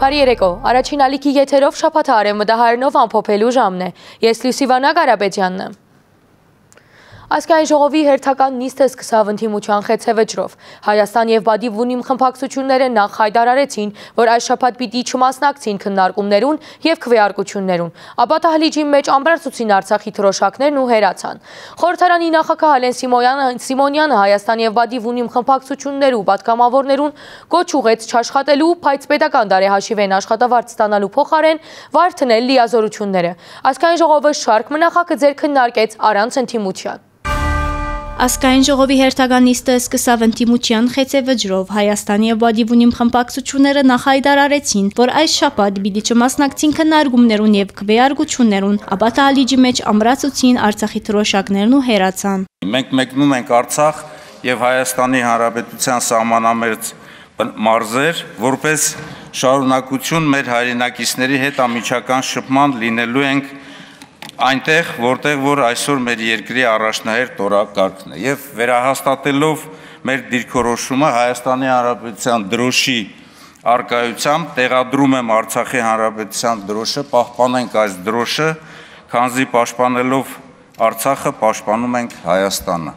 Բարի երեկո։ Առաջին ալիքի եթերով շփաթ արևմտահարնով ամփոփելու ժամն է։ Ես Լուսիվանա Ղարաբեջյանն եմ։ Ասկային ժողովի հերթական նիստը սկսավ ընդիմության խեցևջրով։ Հայաստան եւ Բադի Վունիմ խմբակցությունները նախ հայտարարեցին, որ այս շաբաթ պիտի չմասնակցին քննարկումներուն եւ քվեարկություններուն, ապա Տահլիջի մեջ ամբրացուցին Արցախի թրոշակներն ու հերացան։ Խորհրդարանի նախագահ Ալեն Սիմոնյանը Հայաստան եւ Բադի Վունիմ խմբակցություններու պատգամավորներուն գոչ ուղեց չաշխատելու, բայց pedagogan դարեհաշիվեն աշխատավարձ ստանալու փոխարեն վարթնել լիազորությունները։ Ասկային ժողովը շարք մնախակը ձեր քննարկեց առանց ընդդիմության։ Ասկային ժողովի հերթական նիստը սկսավ ընդդիմության խեցեվջրով Հայաստանի եւ Բադիվունիմ խմբակցությունները նախայդարարեցին, որ այս շաբաթ պիտի չմասնակցին քննարկումներուն եւ քվեարկություններուն, ապա տալիջի մեջ ամրացուցին Արցախի թրոշակներն ու հերացան։ Մենք մեկնում ենք Արցախ եւ Հայաստանի Հանրապետության սահմանամերձ մարզեր, որպես շարունակություն մեր հայրենակիցների հետ ամիջական շփման լինելու ենք այնտեղ, որտեղ որ այսօր մեր երկրի առաջնահերթ օրակարգն է եւ վերահաստատելով մեր դիրքորոշումը Հայաստանի Հանրապետության դրոշի արկայությամբ տեղադրում եմ Արցախի Հանրապետության դրոշը, պահպանենք այս դրոշը, քանզի պաշտպանելով Արցախը պաշտպանում ենք Հայաստանը։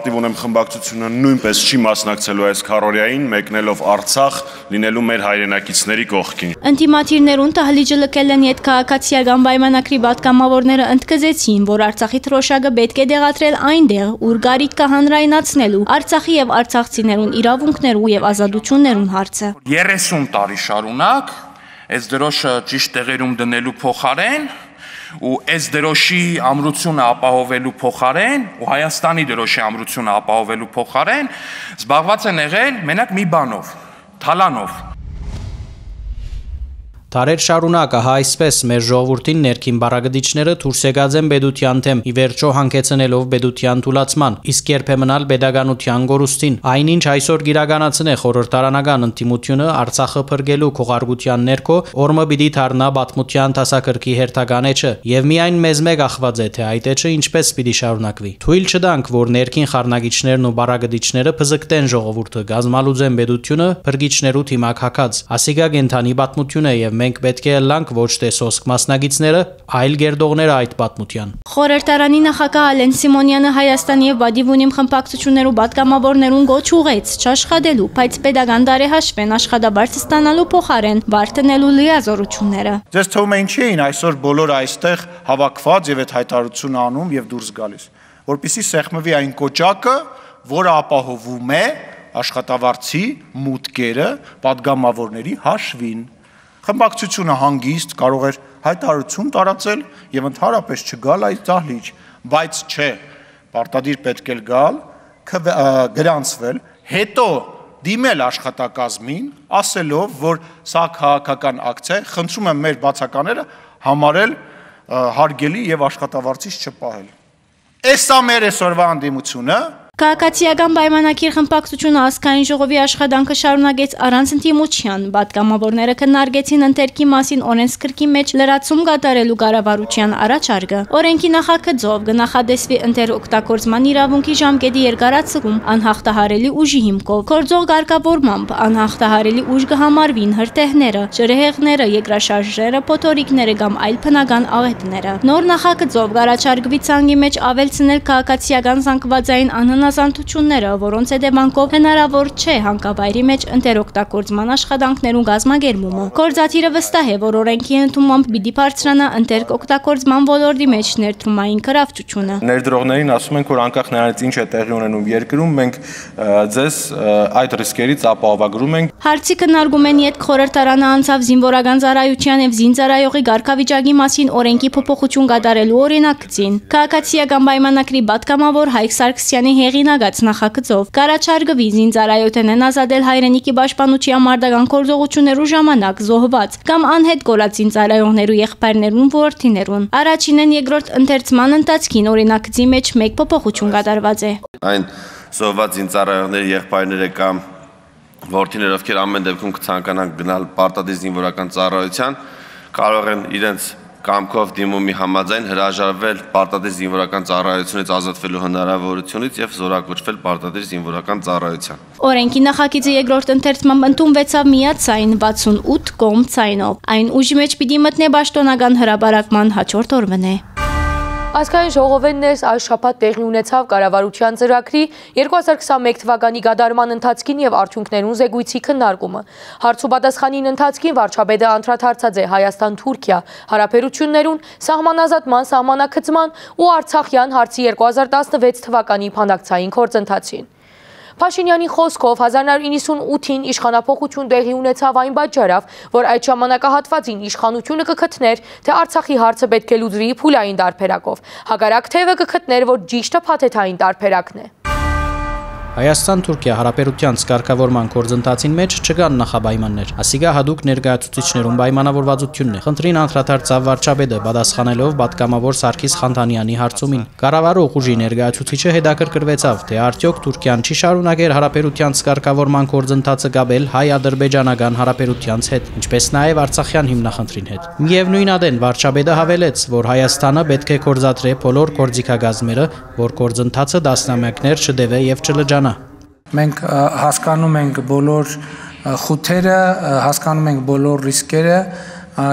պատիվ ունեմ խմբակցությունը նույնպես չի մասնակցելու այս քարորիային, մեկնելով Արցախ, լինելու մեր հայրենակիցների կողքին։ Ընտիմաթիրներուն տահլիջը լքել են իդ քաղաքացիական պայմանագրի պատգամավորները ընդգծեցին, որ Արցախի թրոշակը պետք է դեղատրել այնտեղ, ուր գարիք կա հանրայնացնելու Արցախի եւ արցախցիներուն իրավունքներու եւ ազատություններուն հարցը։ 30 տարի շարունակ այս դրոշը ճիշտ տեղերում դնելու փոխարեն ու այս դրոշի ամրությունը ապահովելու փոխարեն ու Հայաստանի դրոշի ամրությունը ապահովելու փոխարեն զբաղված են եղել մենակ մի բանով՝ թալանով Տարեր շարունակ ահա այսպես մեր ժողովրդին ներքին բարագդիչները դուրս եկած են բեդության թեմ՝ ի վերջո հանգեցնելով բեդության թուլացման, իսկ երբեմն ալ pedagoganության գորուստին։ Այնինչ այսօր գիրականացն է խորհրդարանական ընտիմությունը Արցախը փրկելու քողարկության ներքո, օրմը պիտի դառնա բաթմության տասակրկի հերթական էջը, եւ միայն մեզ մեկ ախված է թե այդ էջը ինչպես պիտի շարունակվի։ Թույլ չտանք, որ ներքին խառնագիչներն ու բարագդիչները փզկտեն ժողովուրդը, գազմալուձեն բեդությունը փրկիչներու թիմակ հակած։ Ասիգա գենթանի բաթմություն է եւ մենք պետք է ելնանք ոչ թե սոսկ մասնագետները, այլ գերդողները այդ պատմության։ Խորհրդարանի նախագահ Ալեն Սիմոնյանը Հայաստան եւ Վադիվունիմ խմբակցություններու պատգամավորներուն գոչ ուղեց չաշխատելու, բայց pedagogan դարեհաշվեն աշխատաբարձ ստանալու փոխարեն վարտնելու լիազորությունները։ Ձեզ թվում է ինչի էին այսօր բոլոր այստեղ հավաքված եւ այդ հայտարարությունը անում եւ դուրս գալիս, որpիսի սեղմվի այն կոճակը, որը ապահովում է աշխատավարձի մուտքերը падգամավորների հաշվին։ Խմբակցությունը հանգիստ կարող էր հայտարարություն տարածել եւ ընդհանրապես չգալ այդ դահլիճ, բայց չէ, պարտադիր պետք է գալ, գրանցվել, հետո դիմել աշխատակազմին, ասելով, որ սա քաղաքական ակցիա է, խնդրում եմ մեր բացակաները համարել հարգելի եւ աշխատավարձից չպահել։ Էսա մեր այսօրվա անդիմությունը, Քաղաքացիական պայմանագիր խմբակցությունը ասկային ժողովի աշխատանքը շարունակեց առանց ընդդիմության։ Պատգամավորները քննարկեցին ընթերքի մասին օրենսգրքի մեջ լրացում կատարելու կառավարության առաջարկը։ Օրենքի նախագծով կնախադեсվի ընթերօգտագործման իրավունքի ժամկետի երկարացում անհաղթահարելի ուժի հիմքով։ Կորձող ղարկավորմամբ անհաղթահարելի ուժ կհամարվին հրտեհները, ջրհեղները, երկրաշարժերը, փոթորիկները կամ այլ բնական աղետները։ Նոր նախագծով կառաջարկվի ցանկի մեջ ավելցնել քաղաքացիական զանգվածային անհնար անհնազանդությունները, որոնց հետևանքով հնարավոր չէ հանկավայրի մեջ ընտերօգտագործման աշխատանքներուն գազմագերմումը։ Կորզաթիրը վստահ է, որ օրենքի ընդունմամբ պիտի բարձրանա ընտերօգտագործման ոլորտի մեջ ներդրումային կրավչությունը։ Ներդրողներին ասում ենք, որ անկախ նրանից ինչ է տեղի ունենում երկրում, մենք ձեզ այդ ռիսկերից ապահովագրում ենք։ Հարցի քննարկում են իդ խորհրդարանը անցավ զինվորական ծառայության եւ զինծառայողի ղարքավիճակի մասին օրենքի փոփոխություն կատարելու օրինակցին։ Քաղաքացիական պայմանագրի պատգամավոր Հայկ Սարգսյանի հեղի հեղինակած նախագծով։ Կարաչարգվի Զինծարայութենեն ազատել հայրենիքի պաշտպանության ամարդական գործողություններու ժամանակ զոհված կամ անհետ կորած զինծարայողներու եղբայրներուն որդիներուն։ Առաջինն երկրորդ ընթերցման ընթացքին օրինակցի մեջ մեկ փոփոխություն կատարված է։ Այն զոհված զինծարայողների եղբայրները կամ որդիներ, ովքեր ամեն դեպքում կցանկանան գնալ պարտադիր զինվորական ծառայության, կարող են իրենց կամքով դիմումի համաձայն հրաժարվել պարտադիր զինվորական ծառայությունից ազատվելու հնարավորությունից եւ զորակոչվել պարտադիր զինվորական ծառայության։ Օրենքի նախագիծը երկրորդ ընթերցման ընդունվեցավ միացային 68 կողմ ցայնով։ Այն ուժի մեջ պիտի մտնե պաշտոնական հրաբարակման հաջորդ օրվան է։ Ասկային ժողովենն ես այս շապատ տեղի ունեցավ կարավարության ծրագրի 2021 թվականի գադարման ընթացքին և արդյունքներուն զեգույցի քննարկումը։ Հարցու պատասխանին ընթացքին վարչապետը անդրադարձած է Հայաստան-Թուրքիա հարաբերություններուն, սահմանազատման, սահմանակցման ու Արցախյան հարցի 2016 թվականի փանդակցային գործընթացին։ Փաշինյանի խոսքով 1998-ին իշխանապողություն տեղի ունեցավ այն պատճառով, որ այդ ժամանակահատվածին իշխանությունը կգտներ, թե Արցախի հարցը պետք է լուծվի փուլային տարբերակով։ Հակառակ թևը կգտներ, որ ճիշտը փաթեթային տարբերակն է։ Հայաստան-Թուրքիա հարաբերության սկարկավորման կորձընթացին մեջ չկան նախաբայմաններ։ Ասիգա հadoop ներկայացուցիչներուն պայմանավորվածությունն է։ Խնդրին անդրադարձավ վարչապետը պատասխանելով պատգամավոր Սարգիս Խանթանյանի հարցումին։ Կառավարող ուժի ներկայացուցիչը հետաքրքրվեցավ, թե արդյոք Թուրքիան չի շարունակեր հարաբերության սկարկավորման կորձընթացը գաբել հայ-ադրբեջանական հարաբերությանց հետ, ինչպես նաև Արցախյան հիմնախնդրին հետ։ Միևնույն ադեն վարչապետը հավելեց, որ Հայաստանը պետք է կորզատրե բոլոր կորձիկագազմերը, որ կորձընթացը դասնամյակներ չդեվե եւ չլջանա Մենք հասկանում ենք բոլոր խութերը, հասկանում ենք բոլոր ռիսկերը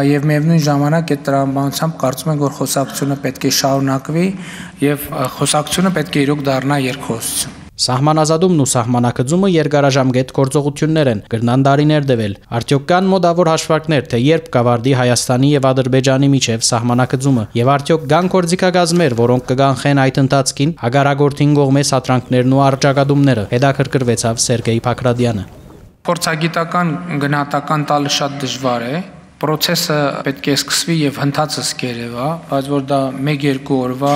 եւ միևնույն ժամանակ այդ տրամաբանությամբ կարծում ենք, որ խոսակցությունը պետք է շարունակվի եւ խոսակցությունը պետք է իրոք դառնա երկխոսություն։ Սահմանազատումն ու սահմանակցումը երկարաժամկետ գործողություններ են, գրնան դարիներ դեվել։ Արդյոք կան մոդավոր հաշվարկներ, թե երբ կավարտի Հայաստանի եւ Ադրբեջանի միջև սահմանակցումը, եւ արդյոք կան կորձիկագազմեր, որոնք կգանխեն այդ ընթացքին հագարագորթին կողմե սատրանքներն ու արճակադումները։ Հետաքրքրվեցավ Սերգեյ Փակրադյանը։ Փորձագիտական գնահատական տալը շատ դժվար է, process-ը պետք է սկսվի եւ հնդածը սկերևա, բայց որ դա 1-2 օրվա,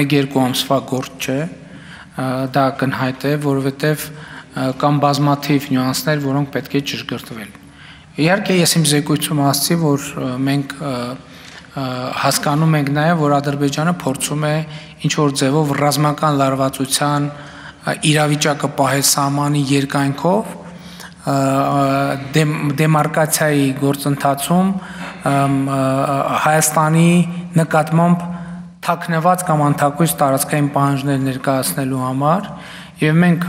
1-2 ամսվա գործ չէ, դա կնհայտ է, որովհետև կան բազմաթիվ նյուանսներ, որոնք պետք է ճշգրտվել։ Իհարկե ես իմ զեկույցում ասացի, որ մենք հասկանում ենք նաև, որ Ադրբեջանը փորձում է ինչ որ ձևով ռազմական լարվածության իրավիճակը պահել սահմանի երկայնքով դեմարկացիայի գործընթացում Հայաստանի նկատմամբ թաքնված կամ անթակույց տարածքային պահանջներ ներկայացնելու համար եւ մենք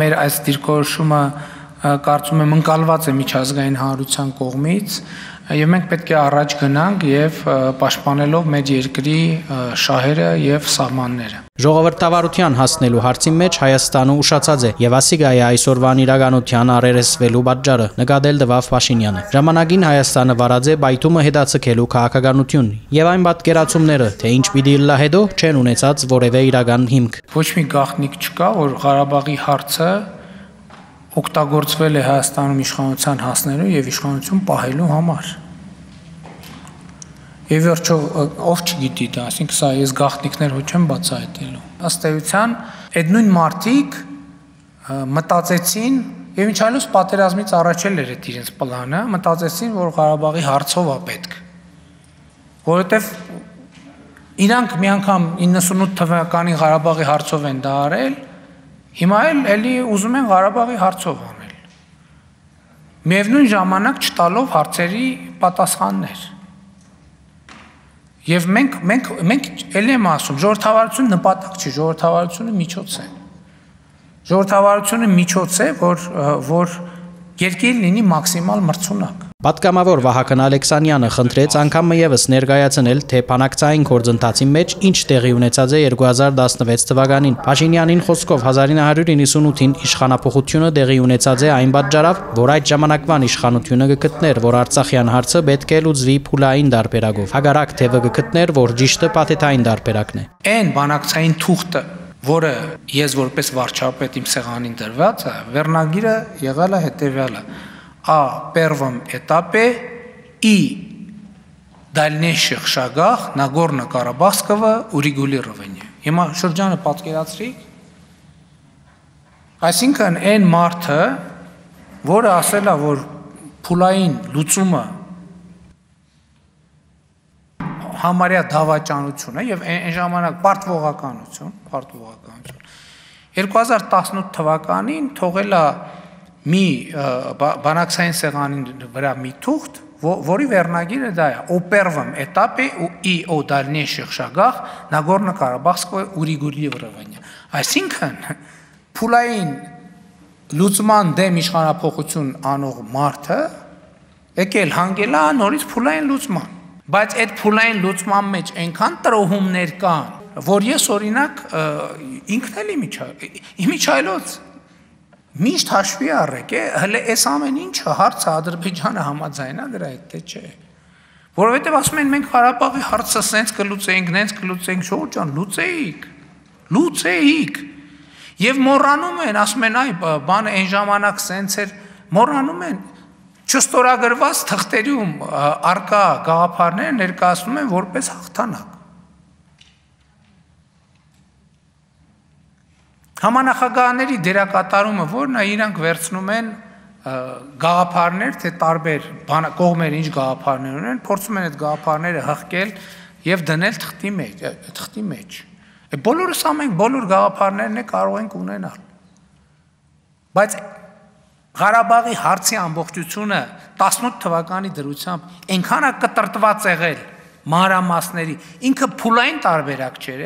մեր այս դիրքորոշումը կարծում եմ ընկալված է միջազգային հանրության կողմից եւ մենք պետք է առաջ գնանք եւ պաշտպանելով մեր երկրի շահերը եւ սահմանները։ Ժողովրդավարության հասնելու հարցի մեջ Հայաստանը ուշացած է եւ է այսօրվան իրականության արերեսվելու պատճառը նկատել դվավ Փաշինյանը։ Ժամանակին Հայաստանը վարած է բայթումը հետացկելու քաղաքականություն եւ այն պատկերացումները, թե ինչ պիտի լա հետո չեն ունեցած որևէ իրական հիմք։ Ոչ մի գաղտնիք չկա, որ Ղարաբաղի հարցը օգտագործվել է Հայաստանում իշխանության հասնելու եւ իշխանություն պահելու համար։ Եվ վերջո ով չգիտի դա, ասինքն սա ես գաղտնիքներ ոչ եմ բացահայտելու։ Ըստ էության այդ նույն մարտիկ մտածեցին եւ ինչ այլոց պատերազմից առաջ էլ էր այդ իրենց պլանը, մտածեցին, որ Ղարաբաղի հարցով է պետք։ Որովհետեւ իրանք մի անգամ 98 թվականի Ղարաբաղի հարցով են դա արել, Հիմա էլ էլի ուզում են Ղարաբաղի հարցով անել։ Միևնույն ժամանակ չտալով հարցերի պատասխաններ։ Եվ մենք մենք մենք էլի եմ ասում, ժողովրդավարություն նպատակ չի, ժողովրդավարությունը միջոց է։ Ժողովրդավարությունը միջոց է, որ որ երկիրը լինի մաքսիմալ մրցունակ։ Պատգամավոր Վահագն Ալեքսանյանը խնդրեց անգամ եւս ներկայացնել, թե փանակցային կորձընթացի մեջ ինչ տեղի ունեցած է 2016 թվականին։ Փաշինյանին խոսքով 1998-ին իշխանապողությունը տեղի ունեցած է այն պատճառով, որ այդ ժամանակվան իշխանությունը կգտներ, որ Արցախյան հարցը պետք է լուծվի փուլային դարբերակով։ Հագարակ թևը կգտներ, որ ճիշտը պաթեթային դարբերակն է։ Այն բանակցային թուղթը որը ես որպես վարչապետ իմ սեղանին դրված է, վերնագիրը եղել է հետեւյալը о первом этапе и дальнейших шагах Нагорно-Карабахского урегулирования։ Հիմա շրջանը պատկերացրիք։ Այսինքն այն մարդը, որը ասել է, որ փուլային լուծումը համարյա դավաճանություն է եւ այն ժամանակ պարտվողականություն, պարտվողականություն 2018 թվականին թողել է մի բանակցային սեղանին վրա մի թուղթ, որի վերնագիրը դա է о первом этапе и о дальнейших шагах Նագորնո-Ղարաբաղսկոյ урегулирования այսինքն փուլային լուծման դեմ իշխանապողություն անող մարդը եկել հանգել է նորից փուլային լուծման բայց այդ փուլային լուծման մեջ այնքան տրոհումներ կան որ ես օրինակ ինքն էլ իմիջայլոց Միշտ հաշվի առեք, է, հələ այս ամեն ինչը հարցը Ադրբեջանը համաձայնա դրա հետ թե չէ։ Որովհետև ասում են մենք Ղարաբաղի հարցը սենց կլուծենք, նենց կլուծենք, շո ջան, լուծեիք։ Լուծեիք։ Եվ մոռանում են, ասում են, այ բանը այն ժամանակ սենց էր, մոռանում են չստորագրված թղթերում արկա գաղափարները ներկայացնում են որպես հաղթանակ։ Համանախագահաների դերակատարումը որն է, իրանք վերցնում են գաղափարներ, թե տարբեր կողմեր ինչ գաղափարներ ունեն, փորձում են այդ գաղափարները հղկել եւ դնել թղթի մեջ, թղթի մեջ։ Է բոլորս ամենք բոլոր գաղափարներն է կարող ենք ունենալ։ Բայց Ղարաբաղի հարցի ամբողջությունը 18 թվականի դրությամբ այնքան է կտրտված եղել մանրամասների, ինքը փուլային տարբերակ չէր,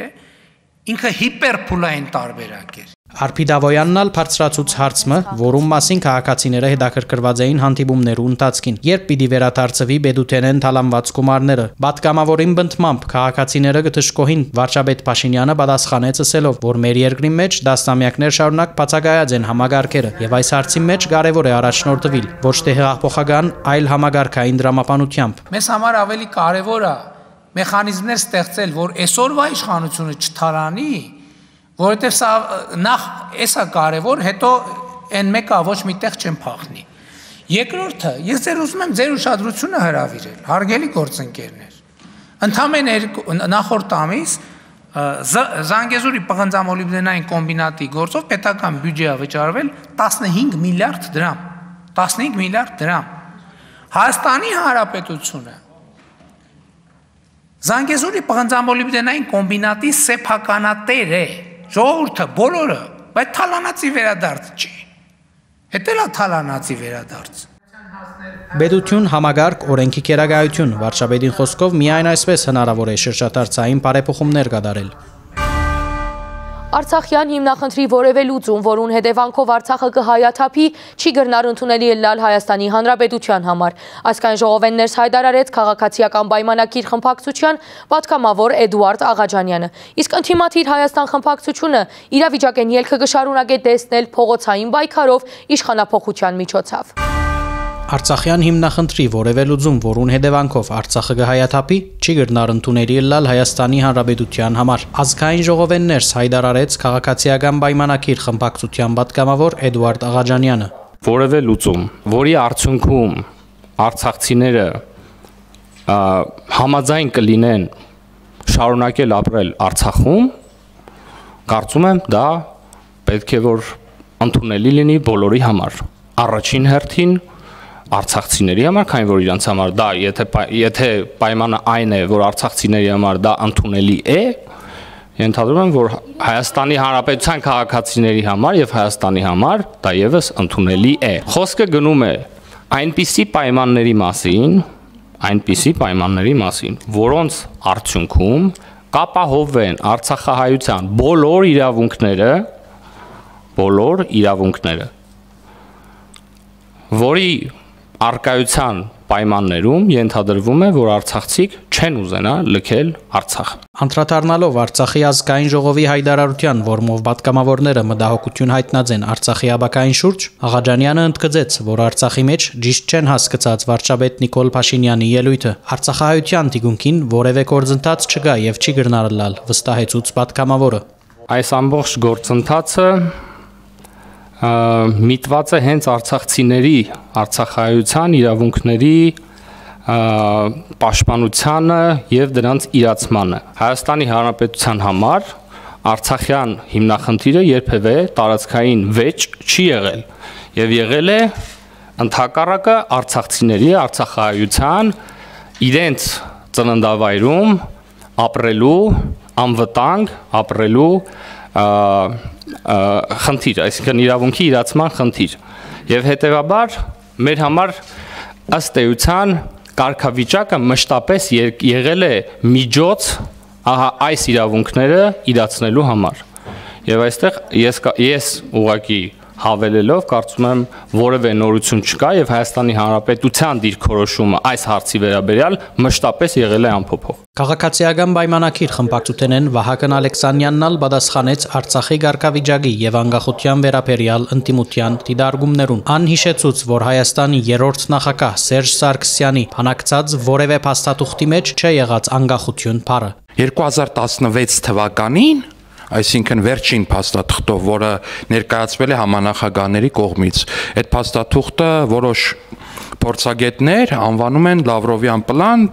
ինքը հիպերփուլային տարբերակ էր։ Արփիդավոյանն ալ բարձրացուց հարցը, որում մասին քաղաքացիները հետաքրքրված էին հանդիպումներու ընթացքին, երբ պիտի վերադարձվի Բեդութենեն թալանված գումարները։ Պատգամավորին բնդմամբ քաղաքացիները գտշկոհին Վարչապետ Փաշինյանը պատասխանեց ասելով, որ մեր երկրի մեջ դաստամյակներ շարունակ բացակայած են համագարկերը, եւ այս հարցի մեջ կարեւոր է առաջնորդվել ոչ թե հեղափոխական, այլ համագարկային դրամապանությամբ։ Մեզ համար ավելի կարեւոր է մեխանիզմներ ստեղծել, որ այսօրվա իշխանությունը չթարանի, որովհետև սա նախ էսա կարևոր, հետո այն մեկը ոչ միտեղ չեն փախնի։ Երկրորդը, ես ձեր ուզում եմ ձեր ուշադրությունը հրավիրել, հարգելի գործընկերներ։ Ընդամեն նախորդ ամիս Զանգեզուրի պղնձամոլիբդենային կոմբինատի գործով պետական բյուջեա վճարվել 15 միլիարդ դրամ։ 15 միլիարդ դրամ։ Հայաստանի Հանրապետությունը Զանգեզուրի պղնձամոլիբդենային կոմբինատի սեփականատեր է։ Ժողովուրդը բոլորը, բայց թալանացի վերադարձ չի։ Հետելա թալանացի վերադարձ։ Բեդություն համագարկ օրենքի կերագայություն վարչապետին խոսքով միայն այսպես հնարավոր է շրջատարծային բարեփոխումներ կատարել։ Արցախյան հիմնախնդրի որևէ լուծում, որուն հետևանքով Արցախը կհայաթափի, չի գրնար ընդունելի լալ Հայաստանի Հանրապետության համար։ Այսքան ժողովեն ներս հայտարարեց քաղաքացիական պայմանակիր խմբակցության պատգամավոր Էդուարդ Աղաջանյանը։ Իսկ ընդդիմադիր Հայաստան խմբակցությունը իրավիճակ են ելքը կշարունակե տեսնել փողոցային պայքարով իշխանապողության միջոցով։ Արցախյան հիմնախնդրի որևէ լուծում, որուն հետևանքով Արցախը կհայաթափի, չի գրնար ընդուների լալ Հայաստանի Հանրապետության համար։ Ազգային ժողովեններս հայտարարեց քաղաքացիական պայմանակիր խմբակցության պատգամավոր Էդուարդ Աղաջանյանը։ Որևէ լուծում, որի արդյունքում արցախցիները համաձայն կլինեն շարունակել ապրել Արցախում, կարծում եմ դա պետք է որ ընդունելի լինի բոլորի համար։ Առաջին հերթին արցախցիների համար, քանի որ իրանց համար դա եթե եթե պայմանը այն է, որ արցախցիների համար դա ընդունելի է, ենթադրում եմ, որ Հայաստանի Հանրապետության քաղաքացիների համար եւ Հայաստանի համար դա եւս ընդունելի է։ Խոսքը գնում է այնպիսի պայմանների մասին, այնպիսի պայմանների մասին, որոնց արդյունքում կապահովեն Արցախահայության բոլոր իրավունքները, բոլոր իրավունքները, որի արկայության պայմաններում ենթադրվում է, որ արցախցիք չեն ուզենա լքել Արցախը։ Անդրադառնալով Արցախի ազգային ժողովի հայտարարության, որմով պատգամավորները մտահոգություն հայտնած են Արցախի աբակային շուրջ, Աղաջանյանը ընդգծեց, որ Արցախի մեջ ճիշտ չեն հասկացած վարչապետ Նիկոլ Փաշինյանի ելույթը։ Արցախահայության դիգունքին որևէ գործընթաց չկա եւ չի գրնարլալ, վստահեցուց պատգամավորը։ Այս ամբողջ գործընթացը միտված է հենց արցախցիների, արցախայության իրավունքների պաշտպանությանը եւ դրանց իրացմանը։ Հայաստանի Հանրապետության համար Արցախյան հիմնախնդիրը երբևէ տարածքային վեճ չի եղել եւ եղել է ընդհակառակը արցախցիների արցախայության իրենց ծննդավայրում ապրելու անվտանգ ապրելու խնդիր, այսինքն իրավունքի իրացման խնդիր։ Եվ հետեւաբար մեր համար ըստ էության կարգավիճակը մշտապես եղել է միջոց ահա այս իրավունքները իրացնելու համար։ Եվ այստեղ ես ես ուղակի հավելելով կարծում եմ որևէ նորություն չկա եւ Հայաստանի Հանրապետության դիրքորոշումը այս հարցի վերաբերյալ մշտապես եղել է անփոփոխ։ Քաղաքացիական պայմանակիր խմբակցութենեն Վահագն Ալեքսանյանն ալ պատասխանեց Արցախի ղարքավիճակի եւ անկախության վերաբերյալ ընտիմության դիդարգումներուն։ Ան հիշեցուց, որ Հայաստանի երրորդ նախագահ Սերժ Սարգսյանի փանակցած որևէ փաստաթուղթի մեջ չէ եղած անկախություն բառը։ 2016 թվականին այսինքն վերջին փաստաթղթով, որը ներկայացվել է համանախագահների կողմից։ Այդ փաստաթուղթը որոշ փորձագետներ անվանում են Լավրովյան պլան,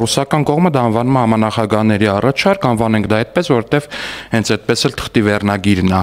ռուսական կողմը դա անվանում է համանախագահների առաջարկ, անվանենք դա այդպես, որովհետև հենց այդպես էլ թղթի վերնագիրն է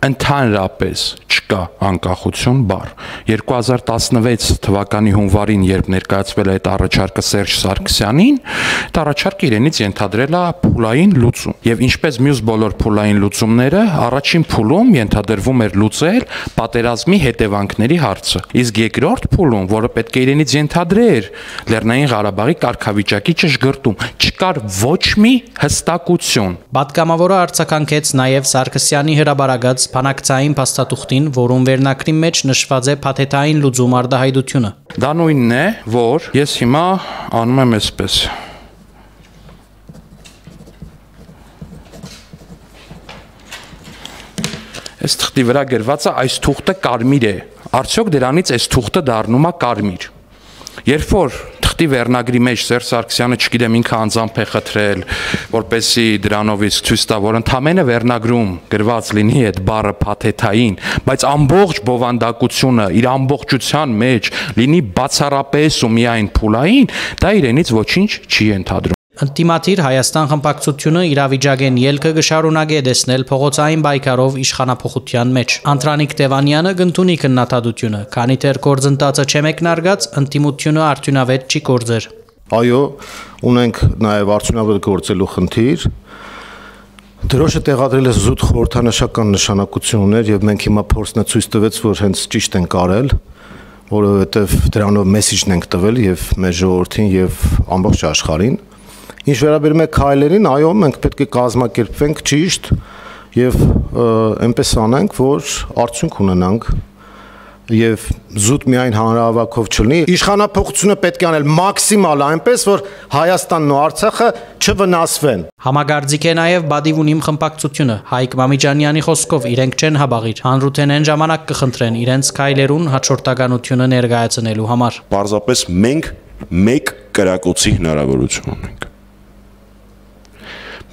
ընդհանրապես չկա անկախություն բառ 2016 թվականի հունվարին երբ ներկայացվել է այդ առաջարկը Սերժ Սարգսյանին այդ առաջարկը իրենից ենթադրել է փուլային լուծում եւ ինչպես մյուս բոլոր փուլային լուծումները առաջին փուլում ենթադրվում էր լուծել պատերազմի հետևանքների հարցը իսկ երկրորդ փուլում որը պետք է իրենից ենթադրեր Լեռնային Ղարաբաղի կարգավիճակի ճշգրտում չկար ոչ մի հստակություն Պատգամավորը արձագանքեց նաև Սարգսյանի հրաբարագած փանակցային փաստաթուղթին, որում վերնակրի մեջ նշված է փաթեթային լուծում արդահայտությունը։ Դա նույնն է, որ ես հիմա անում եմ այսպես։ Այս թղթի վրա գրված է այս թուղթը կարմիր է։ Արդյոք դրանից այս թուղթը դառնում է կարմիր։ Երբ որ թղթի վերնագրի մեջ Սերժ Սարգսյանը, չգիտեմ, ինքը անձամբ է խտրել, որպեսի դրանով իսկ ցույց տա, որ ընդամենը վերնագրում գրված լինի այդ բառը փաթեթային, բայց ամբողջ բովանդակությունը իր ամբողջության մեջ լինի բացառապես ու միայն փուլային, դա իրենից ոչինչ չի ընդհանրում։ Ընտիմատիր Հայաստան խմբակցությունը իրավիճակեն ելքը գշարունակե դեսնել փողոցային բայկարով իշխանապողության մեջ։ Անտրանիկ Տևանյանը գտնունի քննադատությունը, քանի դեռ գործընթացը չեմեկնարգած, ընտիմությունը արդյունավետ չի գործեր։ Այո, ունենք նաև արդյունավետ գործելու խնդիր, Դրոշը տեղադրել է զուտ խորհրդանշական նշանակություններ եւ մենք հիմա փորձն է ցույց տվեց, որ հենց ճիշտ են կարել, որովհետեւ դրանով մեսիջն ենք տվել եւ մեր ժողովրդին եւ ամբողջ աշխարհին Ինչ վերաբերում է քայլերին, այո, մենք պետք է կազմակերպվենք ճիշտ եւ այնպես անենք, որ արդյունք ունենանք եւ զուտ միայն հանրահավաքով չլինի։ Իշխանապողությունը պետք է անել մաքսիմալ այնպես, որ Հայաստանն ու Արցախը չվնասվեն։ Համագարձիկ է նաեւ Բադիվունիմ խմբակցությունը։ Հայկ Մամիջանյանի խոսքով իրենք չեն հաբաղիր։ Հանրութենեն ժամանակ կխնդրեն իրենց քայլերուն հաջորդականությունը ներկայացնելու համար։ Պարզապես մենք մեկ կրակոցի հնարավորություն ունենք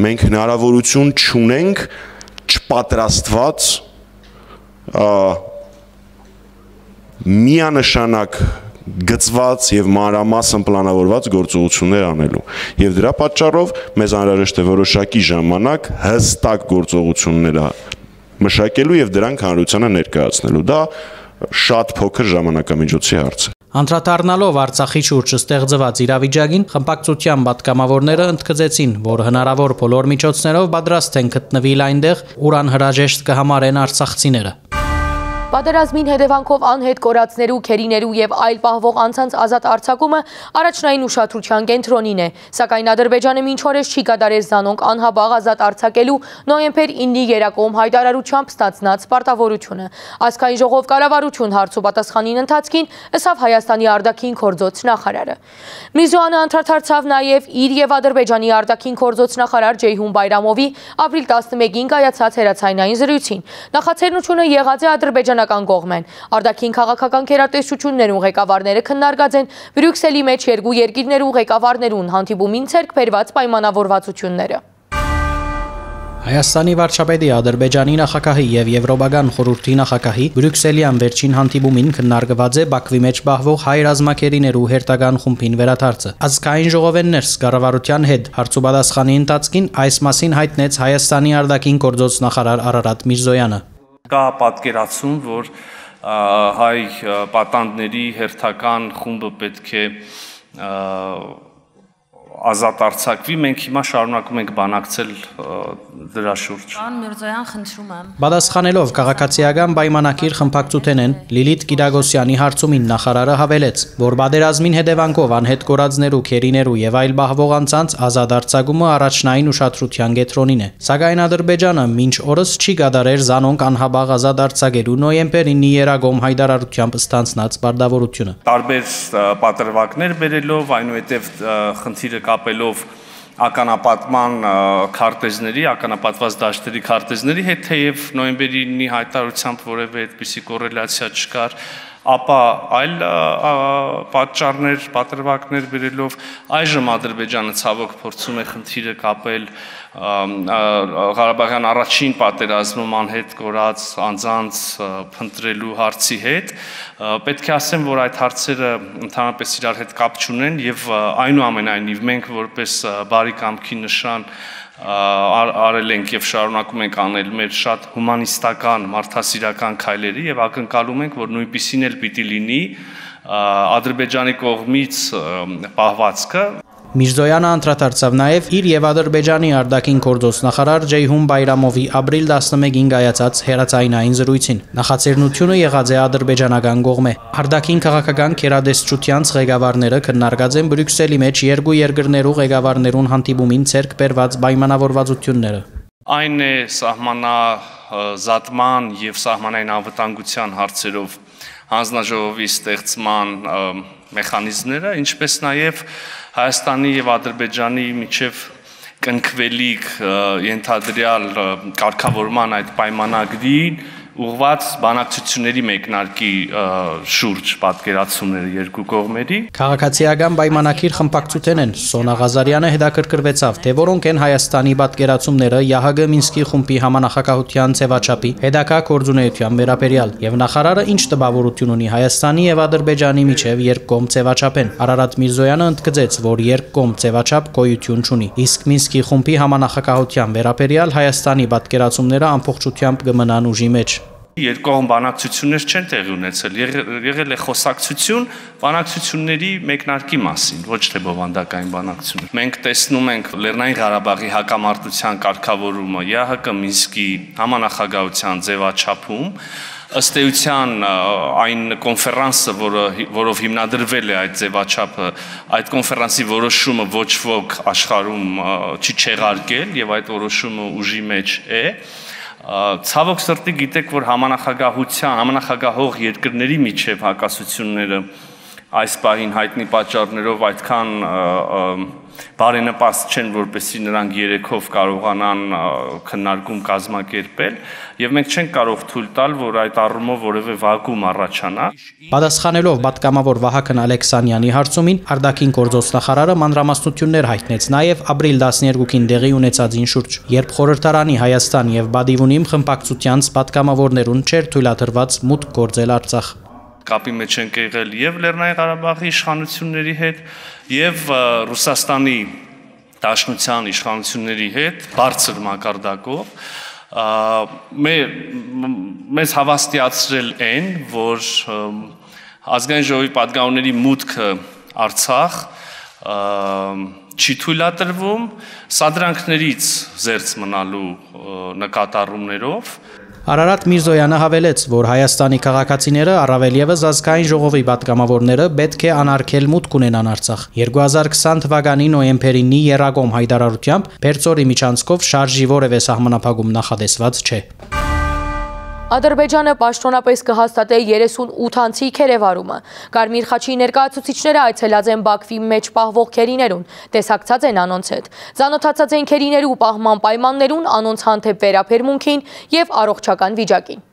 մենք հնարավորություն չունենք չպատրաստված միանշանակ գծված եւ մանրամասն պլանավորված գործողություններ անելու։ Եվ դրա պատճառով մեզ անհրաժեշտ է որոշակի ժամանակ հստակ գործողություններ մշակելու եւ դրանք հանրությանը ներկայացնելու։ Դա շատ փոքր ժամանակամիջոցի հարց է։ Անդրադառնալով Արցախի շուրջ ստեղծված իրավիճակին, խմբակցության պատգամավորները ընդգծեցին, որ հնարավոր բոլոր միջոցներով պատրաստ են գտնվել այնտեղ, ուր անհրաժեշտ կհամարեն արցախցիները։ Պատերազմին հետևանքով անհետ կորածներու, քերիներու եւ այլ պահվող անցանց ազատ արձակումը առաջնային ուշադրության կենտրոնին է, սակայն Ադրբեջանը մինչ օրես չի կատարել զանոնք անհաբաղ ազատ արձակելու նոյեմբեր 9-ի երակոմ հայտարարությամբ ստացնած պարտավորությունը։ Ասկային ժողով կառավարություն հարցու պատասխանին ընթացքին ըսավ Հայաստանի արտաքին գործոց նախարարը։ Միրզոյանը անդրադարձավ նաեւ իր եւ Ադրբեջանի արտաքին գործոց նախարար Ջեյհուն Բայրամովի ապրիլ 11-ին կայացած հերացայնային զրույցին։ Նախաձեռնությունը եղած է Ադրբեջան պաշտպանական կողմ են։ Արդակին քաղաքական կերատեսչություններուն ղեկավարները քննարկած են. Բրյուքսելի մեջ երկու երկիրներու ղեկավարներուն հանդիպումին ցերկ բերված պայմանավորվածությունները։ Հայաստանի վարչապետի Ադրբեջանի նախագահի եւ Եվրոպական խորհրդի նախագահի Բրյուսելյան վերջին հանդիպումին քննարկված է Բաքվի մեջ բահվող հայ ռազմակերիներու հերթական խումբին վերաթարցը։ Ազգային ժողովեններ կառավարության հետ հարցու պատասխանի ընթացքին այս մասին հայտնեց Հայաստանի արտաքին գործոց նախարար Արարատ Միրզոյանը։ Կա պատկերացում, որ հայ պատանդների հերթական խումբը պետք է ազատ արձակվի, մենք հիմա շարունակում ենք բանակցել դրա շուրջ։ Պարոն Միրզոյան, խնդրում եմ։ Պատասխանելով քաղաքացիական պայմանակիր խմբակցութենեն Լիլիթ Կիրագոսյանի հարցումին նախարարը հավելեց, որ բادرազմին հետևանքով անհետ կորածներու, քերիներու եւ այլ բահվող անձանց ազատ արձակումը առաջնային ուշադրության կենտրոնին է։ Սակայն Ադրբեջանը մինչ օրս չի գադարեր Զանոնք անհաբաղ ազատ արձակելու նոյեմբերի 9-ի Երագոմ հայտարարությամբ ստանցնած բարդավորությունը։ Տարբեր պատրվակներ բերելով այնուհետև խնդիրը կապելով ականապատման քարտեզների, ականապատված դաշտերի քարտեզների հետ, թեև նոյեմբերի 9-ի հայտարարությամբ որևէ այդպիսի կոռելացիա չկար, ապա այլ պատճառներ, պատրվակներ բերելով այժմ Ադրբեջանը ցավոք փորձում է խնդիրը կապել Ղարաբաղյան առաջին պատերազմում անհետ կորած անձանց փնտրելու հարցի հետ պետք է ասեմ որ այդ հարցերը ընդհանրապես իրար հետ կապ չունեն եւ այնուամենայնիվ մենք որպես բարի կամքի նշան արել ենք եւ շարունակում ենք անել մեր շատ հումանիստական, մարդասիրական քայլերի եւ ակնկալում ենք, որ նույնպիսին էլ պիտի լինի Ադրբեջանի կողմից պահվածքը Միրզոյանը անդրադարձավ նաև իր եւ Ադրբեջանի արտաքին գործոս նախարար Ջեյհուն Բայրամովի ապրիլ 11-ին կայացած հերացայինային զրույցին։ Նախաձեռնությունը եղած է ադրբեջանական կողմէ։ Արտաքին քաղաքական քերադեսչությանց ղեկավարները քննարկած են Բրյուսելի մեջ երկու երկրներու ղեկավարներուն հանդիպումին ցերկ բերված պայմանավորվածությունները։ Այն է սահմանա զատման եւ սահմանային անվտանգության հարցերով հանձնաժողովի ստեղծման մեխանիզմները, ինչպես նաև Հայաստանի եւ Ադրբեջանի միջև կնքվելիք ենթադրյալ կարգավորման այդ պայմանագրին ուղված բանակցությունների մեկնարկի շուրջ պատկերացումները երկու կողմերի Քաղաքացիական պայմանակիր խմբակցության են Սոնա Ղազարյանը հետաքրքրվեցավ թե որոնք են Հայաստանի պատկերացումները ՀՀԳ Մինսկի խումբի համանախագահության ցեվաչափի հետակա կորձունեության վերաբերյալ եւ նախարարը ինչ տպավորություն ունի Հայաստանի եւ Ադրբեջանի միջև երկկողմ ցեվաչափեն Արարատ Միրզոյանը ընդգծեց որ երկկողմ ցեվաչափ գոյություն չունի իսկ Մինսկի խումբի համանախագահության վերաբերյալ Հայաստանի պատկերացումները ամբողջությամբ կմնան ուժի մեջ երկկողմ բանակցություններ չեն տեղի ունեցել, եղել է խոսակցություն բանակցությունների մեկնարկի մասին, ոչ թե բովանդակային բանակցություն։ Մենք տեսնում ենք Լեռնային Ղարաբաղի հակամարտության կարգավորումը ՀՀԿ Մինսկի համանախագահության ձևաչափում ըստ էության այն կոնֆերանսը, որը որով հիմնադրվել է այդ ձևաչափը, այդ կոնֆերանսի որոշումը ոչ ոք աշխարհում չի չեղարկել եւ այդ որոշումը ուժի մեջ է, Ցավոք սրտի գիտեք, որ համանախագահության, համանախագահող երկրների միջև հակասությունները այս պահին հայտնի պատճառներով այդքան բարենպաստ չեն, որպեսի նրանք երեքով կարողանան քննարկում կազմակերպել եւ մենք չենք կարող թույլ տալ, որ այդ առումով որևէ վակուում առաջանա։ Պատասխանելով պատգամավոր Վահագն Ալեքսանյանի հարցումին արտաքին գործոստնախարարը մանրամասնություններ հայտնեց նաեւ ապրիլ 12-ին դեղի ունեցածին շուրջ, երբ խորհրդարանի Հայաստան եւ Բադիվունիմ խմբակցությանց պատգամավորներուն չեր թույլատրված մուտք գործել Արցախ կապի մեջ ենք եղել եւ Լեռնային Ղարաբաղի իշխանությունների հետ եւ Ռուսաստանի Դաշնության իշխանությունների հետ բարձր մակարդակով մեր մեզ հավաստիացրել են, որ ազգային ժողովի падգաունների մուտքը Արցախ չի թույլատրվում սադրանքներից զերծ մնալու նկատառումներով Արարատ Միրզոյանը հավելեց, որ Հայաստանի քաղաքացիները առավել եւս ազգային ժողովի պատգամավորները պետք է անարգել մուտք ունենան Արցախ։ 2020 թվականի նոյեմբերի 9-ի Երագոմ հայտարարությամբ Պերծորի միջանցքով շարժի որևէ սահմանափակում նախադեсված չէ։ Ադրբեջանը պաշտոնապես կհաստատե 38 անցի քերևարումը։ Կարմիր խաչի ներկայացուցիչները այցելած են Բաքվի մեջ պահվող քերիներուն, տեսակցած են անոնց հետ։ Ծանոթացած են քերիներու պահման պայմաններուն, անոնց հանդեպ վերապերմունքին եւ առողջական վիճակին։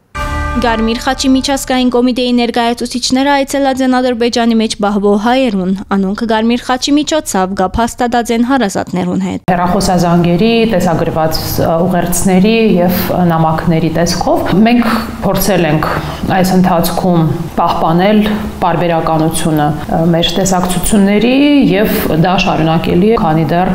Գարմիր խաչի միջազգային կոմիտեի ներկայացուցիչները այցելած են Ադրբեջանի մեջ բահվո հայերուն, անոնք Գարմիր խաչի միջոցով գապ հաստատած են հարազատներուն հետ։ Հերախոսազանգերի, տեսագրված ուղերձների եւ նամակների տեսքով մենք փորձել ենք այս ընթացքում պահպանել բարբերականությունը մեր տեսակցությունների եւ դա շարունակելի է, քանի դեռ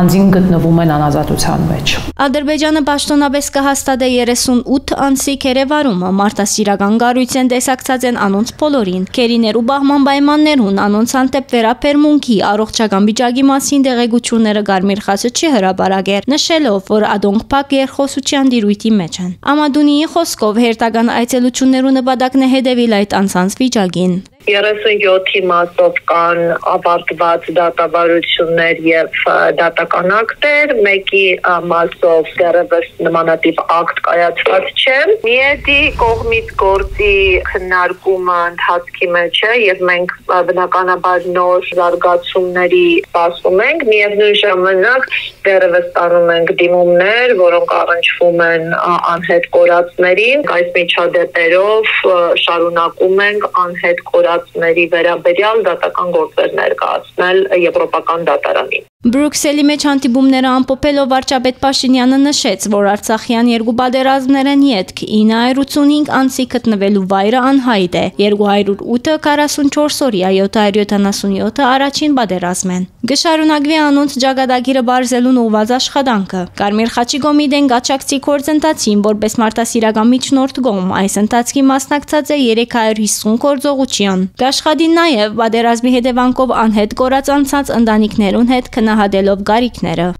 անձին գտնվում են անազատության մեջ։ Ադրբեջանը պաշտոնապես կհաստատե 38 անցիկ Երևանում մարտասիրական գարույց են տեսակցած են անոնց բոլորին։ Կերիներու բահման պայմաններուն անոնց անտեպ վերապերմունքի առողջական վիճակի մասին դեղեցությունները Գարմիր Խասը չի հրաբարագեր, նշելով, որ ադոնք փակ երկխոսության դիրույթի մեջ են։ Ամադունիի խոսքով հերթական այցելություններու նպատակն է հետևել այդ անցանց վիճակին։ 37-ի մասով կան ավարտված դատավարություններ եւ դատական ակտեր, մեկի մասով դեռևս նմանատիպ ակտ կայացված չէ։ Միեդի կողմից գործի քննարկումը ընթացքի մեջ է եւ մենք բնականաբար նոր զարգացումների սպասում ենք։ Միևնույն ժամանակ դեռևս ստանում ենք դիմումներ, որոնք առնչվում են անհետ կորածներին։ Այս միջադեպերով շարունակում ենք անհետ կորած գործընթացների վերաբերյալ դատական գործեր ներկայացնել Եվրոպական դատարանին։ Բրյուքսելի մեջ հանդիպումները ամփոփելով վարչապետ Փաշինյանը նշեց, որ Արցախյան երկու պատերազմներ են յետք, 985 անձի գտնվելու վայրը անհայտ է, 208-ը 44 օրյա 777-ը առաջին պատերազմն են։ Գշարունակվի անոնց ճակատագիրը բարձելուն ուղված աշխատանքը։ Կարմիր խաչի գոմիդեն գաչակցի կորձընթացին որպես մարտահրավերական միջնորդ գոմ այս ընթացքի մասնակցած է 350 կորձողության։ Հայաստանում։ Գաշխադին նաև պատերազմի հետևանքով անհետ կորած անցած ընտանիքներուն հետ քնահատելով գարիքները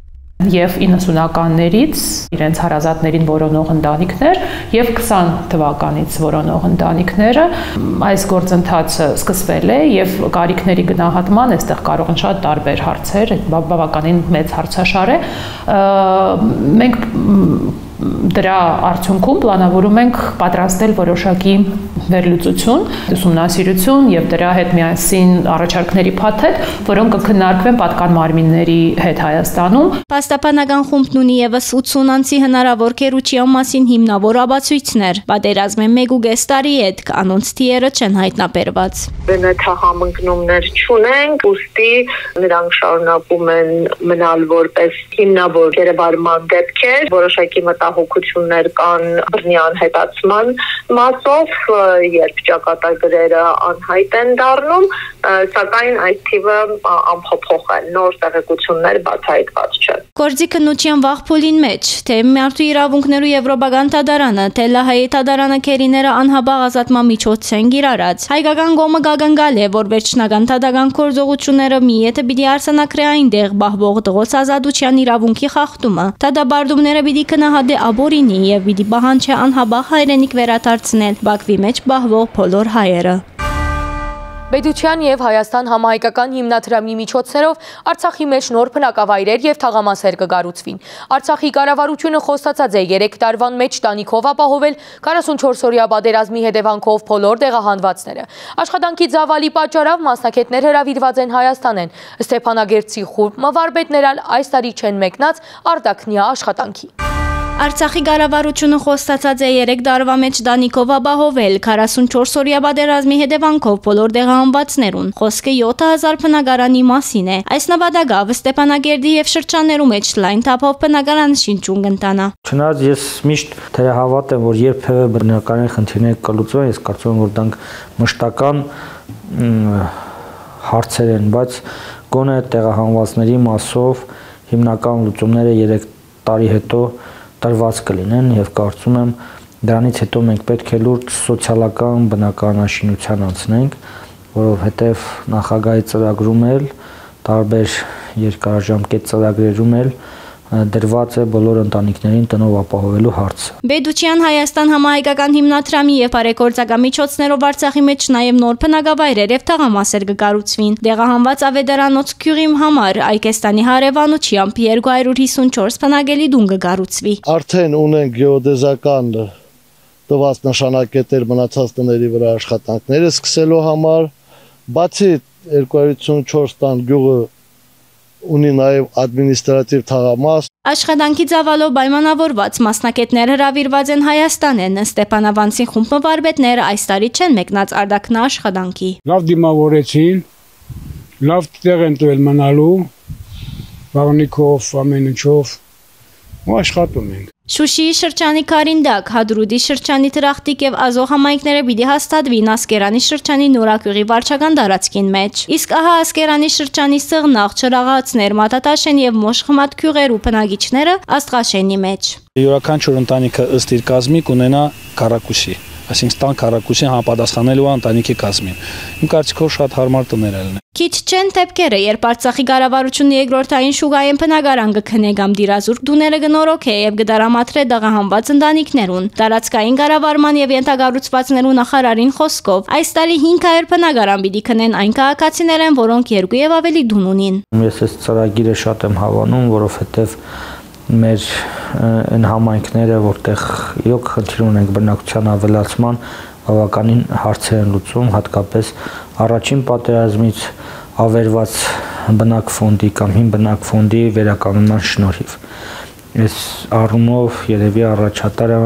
և 90-ականներից իրենց հարազատներին որոնող ընտանիքներ եւ 20 թվականից որոնող ընտանիքները այս գործընթացը սկսվել է եւ կարիքների գնահատման այստեղ կարող են շատ տարբեր հարցեր, բավականին մեծ հարցաշար է։ Մենք դրա արդյունքում պլանավորում ենք պատրաստել որոշակի վերլուծություն, ուսումնասիրություն եւ դրա հետ միասին առաջարկների փաթեթ, որոնք կքննարկվեն պատկան մարմինների հետ Հայաստանում։ Պաստապանական խումբն ունի եւս 80 անցի հնարավոր կերուչիան մասին հիմնավոր աբացույցներ։ Պատերազմը 1.5 տարի հետ կանոնց թիերը չեն հայտնաբերված։ Բնաթահամընկնումներ չունենք, ուստի նրանք շարունակում են մնալ որպես հիմնավոր գերեվարման դեպքեր, որոշակի մտահոգություններ կան բռնի անհետացման մասով, երբ ճակատագրերը անհայտ են դառնում, սակայն այս թիվը անփոփոխ է, նոր տեղեկություններ բացահայտված չեն։ Գործի քննության վաղ փուլին մեջ, թե Մարդու իրավունքներու Եվրոպական դատարանը, թե Լահայի դատարանը քերիները անհաբաղ ազատման միջոց են գիրարած։ Հայկական գոմը գագնգալ է, որ վերջնական դատական գործողությունները մի եթե պիտի արսանակրի այնտեղ բահբող դղոց ազատության իրավունքի խախտումը։ Դատաբարդումները պիտի կնահատե աբորինի եւ պիտի պահանջի անհաբաղ հայրենիք վերադարձնել Բաքվի մեջ բահվող բոլոր հայերը։ Պետության եւ Հայաստան համահայկական հիմնադրամի միջոցներով Արցախի մեջ նոր բնակավայրեր եւ թաղամասեր կգառուցվին։ Արցախի կառավարությունը խոստացած է 3 տարվան մեջ տանիքով ապահովել 44 օրյա պատերազմի հետևանքով բոլոր տեղահանվածները։ Աշխատանքի ծավալի պատճառով մասնակիցներ հրավիրված են Հայաստանեն։ Ստեփանագերցի խումբ մվարպետներալ այս տարի չեն մեկնած արտակնյա աշխատանքի։ Արցախի կառավարությունը խոստացած է 3 տարվա մեջ Դանիկով ապահովել 44 օրյա պատերազմի հետևանքով բոլոր տեղահանվածներուն։ Խոսքը 7000 բնակարանի մասին է։ Այս նպատակով Ստեփանագերդի եւ շրջաններու մեջ լայն թափով բնակարան շինչուն կընտանա։ Չնայած ես միշտ թերահավատ եմ, որ երբևէ բնակարանի խնդիրները կլուծվեն, ես կարծում եմ, որ դրանք մշտական հարցեր են, բայց գոնե տեղահանվածների մասով հիմնական լուծումները 3 տարի հետո տրված կլինեն եւ կարծում եմ դրանից հետո մենք պետք է լուրջ սոցիալական բնականաշինության անցնենք, որովհետեւ նախագահի ծրագրում էլ տարբեր երկարաժամկետ ծրագրերում էլ դրված է բոլոր ընտանիքներին տնով ապահովելու հարցը։ Բեդուչյան Հայաստան համահայկական հիմնադրամի եւ բարեգործական միջոցներով Արցախի մեջ նաեւ նոր բնակավայրեր եւ թաղամասեր կկառուցվին։ Դեղահանված ավետարանոց քյուրիմ համար Այկեստանի հարևանությամբ 254 բնակելի դուն կկառուցվի։ Արդեն ունենք գեոդեզական տված նշանակետեր մնացած տների վրա աշխատանքները սկսելու համար, բացի 254 տան գյուղը ունի նաև ադմինիստրատիվ թաղամաս։ Աշխատանքի ծավալով պայմանավորված մասնակետներ հրավիրված են Հայաստանեն, Ստեփանավանցի խումբը վարպետները այս տարի չեն մեկնած արդակնա աշխատանքի։ Լավ դիմավորեցին, լավ տեղ են տվել մնալու, բաղնիկով, ամեն ինչով, ու աշխատում ենք։ Շուշիի շրջանի Կարինդակ, Հադրուդի շրջանի Տրախտիկ եւ Ազող համայնքները պիտի հաստատվին Ասկերանի շրջանի Նորակյուղի վարչական տարածքին մեջ։ Իսկ ահա Ասկերանի շրջանի Սղնաղ, Չրաղացներ, Մատատաշեն եւ Մոշխմատ քյուղեր ու բնակիչները Աստղաշենի մեջ։ Յուրաքանչյուր ընտանիքը ըստ իր կազմի կունենա քառակուսի այսինքն տան քառակուսին համապատասխանելու ընտանիքի կազմին։ Իմ կարծիքով շատ հարմար տներ ելն։ Քիչ չեն տեպքերը, երբ Արցախի կառավարությունը երկրորդային շուգային բնակարան կքնե կամ դիրազուրկ դուները գնորոք է եւ գդարամատրե դղահանված ընտանիքներուն։ Տարածքային կառավարման եւ յենթագառուցվածքներու նախարարին խոսքով այս տարի 500 բնակարան պիտի քնեն այն քաղաքացիներեն, որոնք երկու եւ ավելի դուն ունին։ Ես այս ծրագիրը շատ եմ հավանում, որովհետեւ մեր այն համայնքները, որտեղ յոկ խնդիր ունենք բնակության ավելացման, բավականին հարցեր են լուծում, հատկապես առաջին պատերազմից ավերված բնակ ֆոնդի կամ հին բնակ ֆոնդի վերականգնման շնորհիվ։ Այս առումով երևի առաջատարը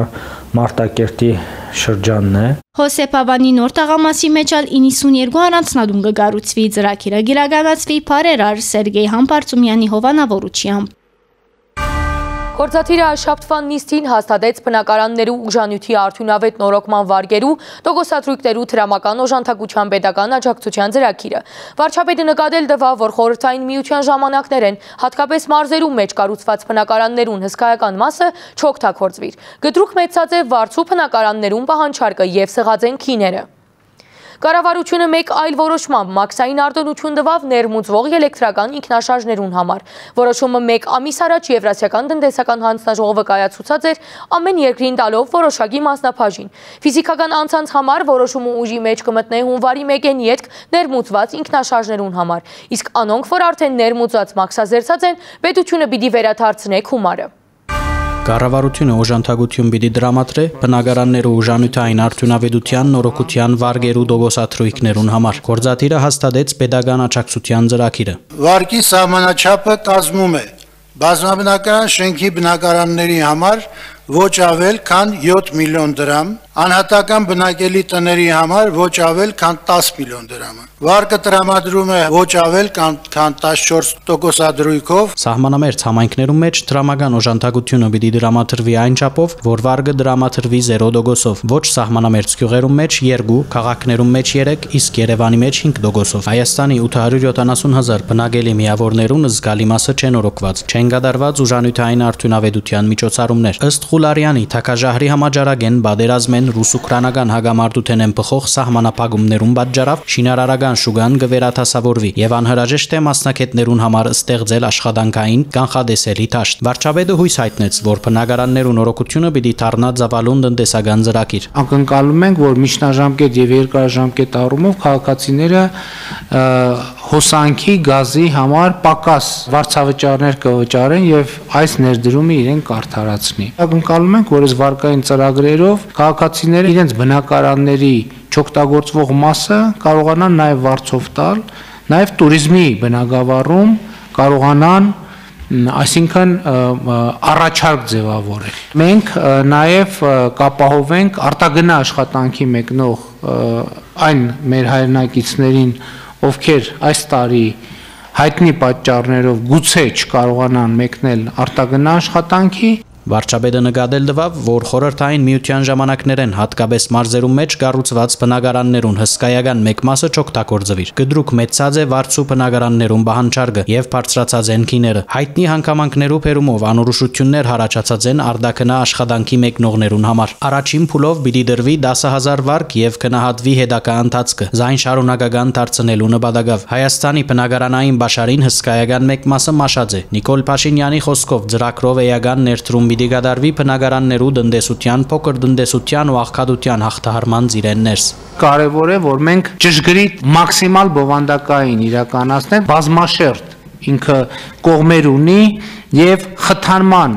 Մարտակերտի շրջանն է։ Հոսեփ Ավանի նոր տաղամասի մեջ ալ 92 առանձնադուն կգառուցվի ծրագիրը գիրականացվի Փարերար Սերգեյ Համբարձումյանի հովանավորությամբ։ Գործաթիրը շաբթվան նիստին հաստատեց բնակարաններու ուժանյութի արդյունավետ նորոգման վարգերու, տոգոսատրույքներու թրամական օժանթակության պետական աջակցության ծրագիրը։ Վարչապետը նկատել դվա, որ խորհրդային միության ժամանակներ են, հատկապես մարզերու մեջ կառուցված բնակարաններուն հսկայական մասը չօգտագործվիր։ Գտրուկ մեծած է վարձու բնակարաններուն պահանջարկը եւ սղաձեն քիները։ Կառավարությունը մեկ այլ որոշմամբ մաքսային արտոնություն տվավ ներմուծվող էլեկտրական ինքնաշարժներուն համար։ Որոշումը մեկ ամիս առաջ Եվրասիական տնտեսական հանձնաժողովը կայացուցած էր ամեն երկրին տալով որոշակի մասնափաժին։ Ֆիզիկական անձանց համար որոշումը ուժի մեջ կմտնե հունվարի 1-ին յետք ներմուծված ինքնաշարժներուն համար։ Իսկ անոնք, որ արդեն ներմուծած մաքսազերծած են, պետությունը պիտի վերադարձնե քումարը։ Կառավարությունը օժանդակություն պիտի դրամատրե բնակարաններու ուժանյութային արդյունավետության նորոգության վարգերու դոգոսաթրույքներուն համար։ Գործադիրը հաստատեց pedagogan աջակցության ծրագիրը։ Վարկի սահմանաչափը կազմում է բազմաբնակարան շենքի բնակարանների համար ոչ ավել քան 7 միլիոն դրամ, անհատական բնակելի տների համար ոչ ավել քան 10 միլիոն դրամը։ Վարկը տրամադրում է ոչ ավել քան 14% ադրույքով։ Սահմանամերձ համայնքներում մեջ դրամական օժանդակությունը պիտի դրամատրվի այն չափով, որ վարկը դրամատրվի 0%-ով, ոչ սահմանամերձ գյուղերում մեջ 2, քաղաքներում մեջ 3, իսկ Երևանի մեջ 5%-ով։ Հայաստանի 870 հազար բնակելի միավորներուն զգալի մասը չեն օրոքված, չեն գդարված ուժանյութային արդյունավետության միջոցառումներ։ Ըստ Խուլարյանի թակաժահրի համաճարագեն բادرազմեն ռուս-ուկրանական հագամարտության են փխող սահմանապահումներում պատճառով շինարարական շուգան գվերաթասավորվի եւ անհրաժեշտ է մասնակետներուն համար ստեղծել աշխատանքային կանխադեսելի դաշտ։ Վարչապետը հույս հայտնեց, որ բնակարաններուն օրոկությունը պիտի դառնա ծավալուն տնտեսական ծրագիր։ Ակնկալում ենք, որ միջնաժամկետ եւ երկարաժամկետ առումով քաղաքացիները հոսանքի գազի համար պակաս վարձավճարներ կվճարեն եւ այս ներդրումը իրեն կարդարացնի։ Ակնկալում ցանկանում ենք, որ այս վարկային ծրագրերով քաղաքացիները իրենց բնակարանների չօգտագործվող մասը կարողանան նաև վարձով տալ, նաև туриզմի բնակավարում կարողանան այսինքն առաջարկ ձևավորել։ Մենք նաև կապահովենք արտագնա աշխատանքի մեկնող այն մեր հայրենակիցներին, ովքեր այս տարի հայտնի պատճառներով գուցե չկարողանան մեկնել արտագնա աշխատանքի, Վարչապետը նկատել տվավ, որ խորհրդային միության ժամանակներեն հատկապես մարզերում մեջ կառուցված բնակարաններուն հսկայական մեկ մասը չօգտագործվիր։ Գդրուկ մեծած է վարձու բնակարաններուն բանջարկը եւ բարձրացած են քիները։ Հայտնի հանգամանքներու փերումով անորոշություններ հարաճացած են արդակնա աշխատանքի մեկնողներուն համար։ Առաջին փուլով պիտի դրվի 10000 վարկ եւ կնահատվի հետակա ընթացքը։ Զայն շարունակական դարձնելու նպատակով Հայաստանի բնակարանային բաշարին հսկայական մեկ մասը մաշած է։ Նիկոլ Փաշինյանի խոսքով ծրագրով էական ներդրում պիտի գդարվի բնակարաններու տնտեսության, փոքր տնտեսության ու աղքատության հաղթահարման ծիրեններս։ Կարևոր է, որ մենք ճշգրիտ մաքսիմալ բովանդակային իրականացնենք բազմաշերտ ինքը կողմեր ունի եւ խթանման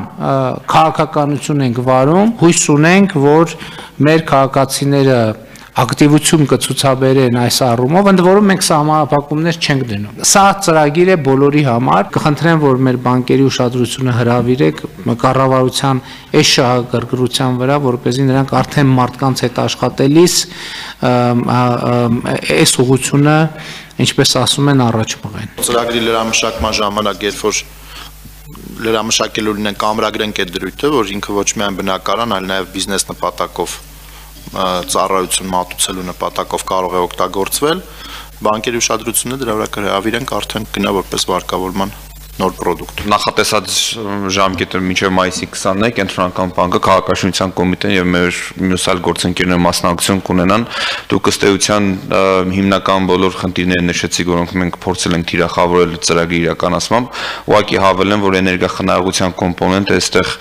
քաղաքականություն ենք վարում հույս ունենք որ մեր քաղաքացիները ակտիվություն կցուցաբերեն այս առումով, ընդ որում մենք սահմանափակումներ չենք դնում։ Սա ծրագիր է բոլորի համար։ Կխնդրեմ, որ մեր բանկերի ուշադրությունը հրավիրեք կառավարության այս շահագրգռության վրա, որպեսզի նրանք արդեն մարդկանց հետ աշխատելիս այս ուղությունը, ինչպես ասում են, առաջ մղեն։ Ծրագրի լրամշակման ժամանակ, երբ որ լրամշակելու լինեն կամրագրենք այդ դրույթը, որ ինքը ոչ միայն բնակարան, այլ նաև բիզնես նպատակով ծառայություն մատուցելու նպատակով կարող է օգտագործվել, բանկերի ուշադրությունը դրա վրա կհրավիրենք արդեն գնա որպես վարկավորման նոր ապրանք։ Նախատեսած ժամկետը մինչև մայիսի 20-ն է կենտրոնական բանկը քաղաքաշինության կոմիտեն եւ մեր մյուս այլ գործընկերները մասնակցություն կունենան։ Դուք ըստ էության հիմնական բոլոր խնդիրները նշեցիք, որոնք մենք փորձել ենք թիրախավորել ծրագրի իրականացմամբ։ Ուղղակի հավելեմ, որ էներգախնայողության կոմպոնենտը այստեղ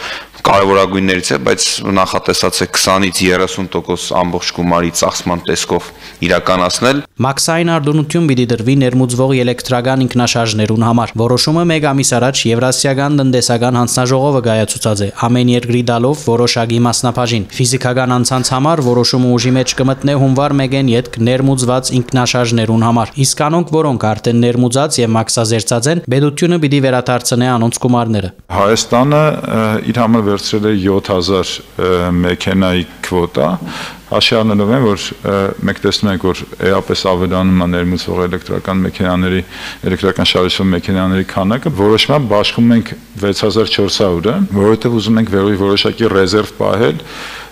կարևորագույններից է, բայց նախատեսած է 20-ից 30% ամբողջ գումարի ծախսման տեսքով իրականացնել։ Մաքսային արդյունություն պիտի դրվի ներմուծվող էլեկտրական ինքնաշարժներուն համար։ Որոշումը 1 ամիս առաջ Եվրասիական տնտեսական հանձնաժողովը կայացուցած է ամեն երկրի դալով որոշակի մասնապաժին։ Ֆիզիկական անցանց համար որոշումը ուժի մեջ կմտնե հունվար 1-ին յետք ներմուծված ինքնաշարժներուն համար։ Իսկ անոնք, որոնք արդեն ներմուծած եւ մաքսազերծած են, բեդությունը պիտի վերադարձնե անոնց գումարները։ Հայաստանը իր համար վերցրել է 7000 մեքենայի քվոտա, հաշվի առնելով են, որ մենք տեսնում ենք, որ էապես ավելանում է ներմուծվող էլեկտրական մեքենաների, էլեկտրական շարժող մեքենաների քանակը, որոշման բաշխում ենք 6400-ը, որովհետև ուզում ենք վերոյի որոշակի ռեզերվ պահել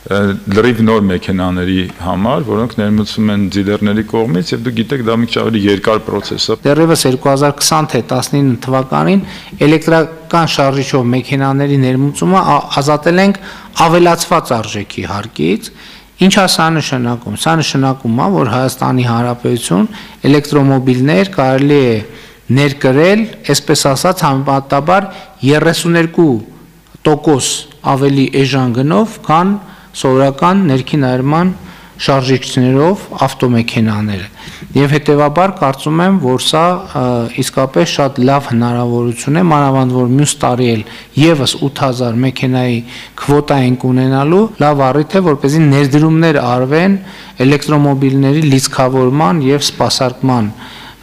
լրիվ նոր մեքենաների համար, որոնք ներմուծվում են դիլերների կողմից եւ դուք գիտեք դա մի քիչ ավելի երկար process է։ Դեռևս 2020 թե 19 թվականին էլեկտրական շարժիչով մեքենաների ներմուծումը ազատել ենք ավելացված արժեքի հարկից, Ինչ է սա նշանակում։ Սա նշանակում է, որ Հայաստանի Հանրապետություն էլեկտրոմոբիլներ կարելի է ներկրել, այսպես ասած, համապատասխանաբար 32% ավելի էժան գնով, քան սովորական ներքին այրման շարժիչներով ավտոմեքենաները։ Եվ հետեւաբար կարծում եմ, որ սա իսկապես շատ լավ հնարավորություն է, մանավանդ որ մյուս տարի էլ եւս 8000 մեքենայի քվոտա ենք ունենալու, լավ առիթ է, որպեսզի ներդրումներ արվեն էլեկտրոմոբիլների լիցքավորման եւ սպասարկման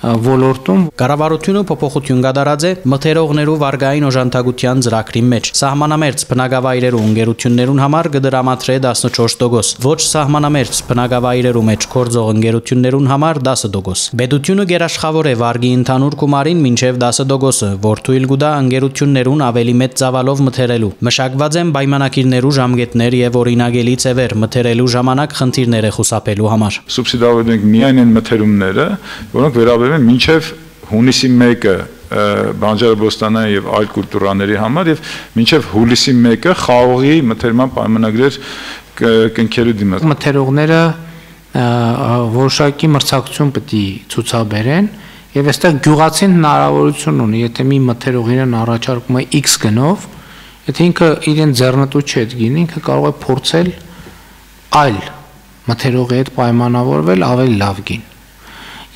ոլորտում կառավարությունը փոփոխություն կատարած է մթերողներու վարգային օժանդակության ծրագրի մեջ սահմանամերձ բնակավայրերու ընկերություններուն համար կդրամատրե 14% ոչ սահմանամերձ բնակավայրերու մեջ կորձող ընկերություններուն համար 10% Բեդությունը գերաշխավոր է վարգի ընդհանուր գումարին մինչև 10%-ը որ թույլ կտա ընկերություններուն ավելի մեծ ծավալով մթերելու մշակված են պայմանակիրներու ժամկետներ եւ օրինագելի ծևեր մթերելու ժամանակ խնդիրներ է խուսափելու համար Սուբսիդավորում ենք միայն այն մթերումները որոնք վերաբերում են մինչև հունիսի 1-ը բանջարաբոստանային եւ այլ կուլտուրաների համար եւ մինչեւ հուլիսի 1-ը խաղողի մթերման պայմանագրեր կնքելու դիմաց։ Մթերողները որոշակի մրցակցություն պետք է ցուցաբերեն եւ այստեղ գյուղացին հնարավորություն ունի, եթե մի մթերող իրեն առաջարկում է X գնով, եթե ինքը իրեն ձեռնտու չէ այդ գինը, ինքը կարող է փորձել այլ մթերողի հետ պայմանավորվել ավելի լավ գին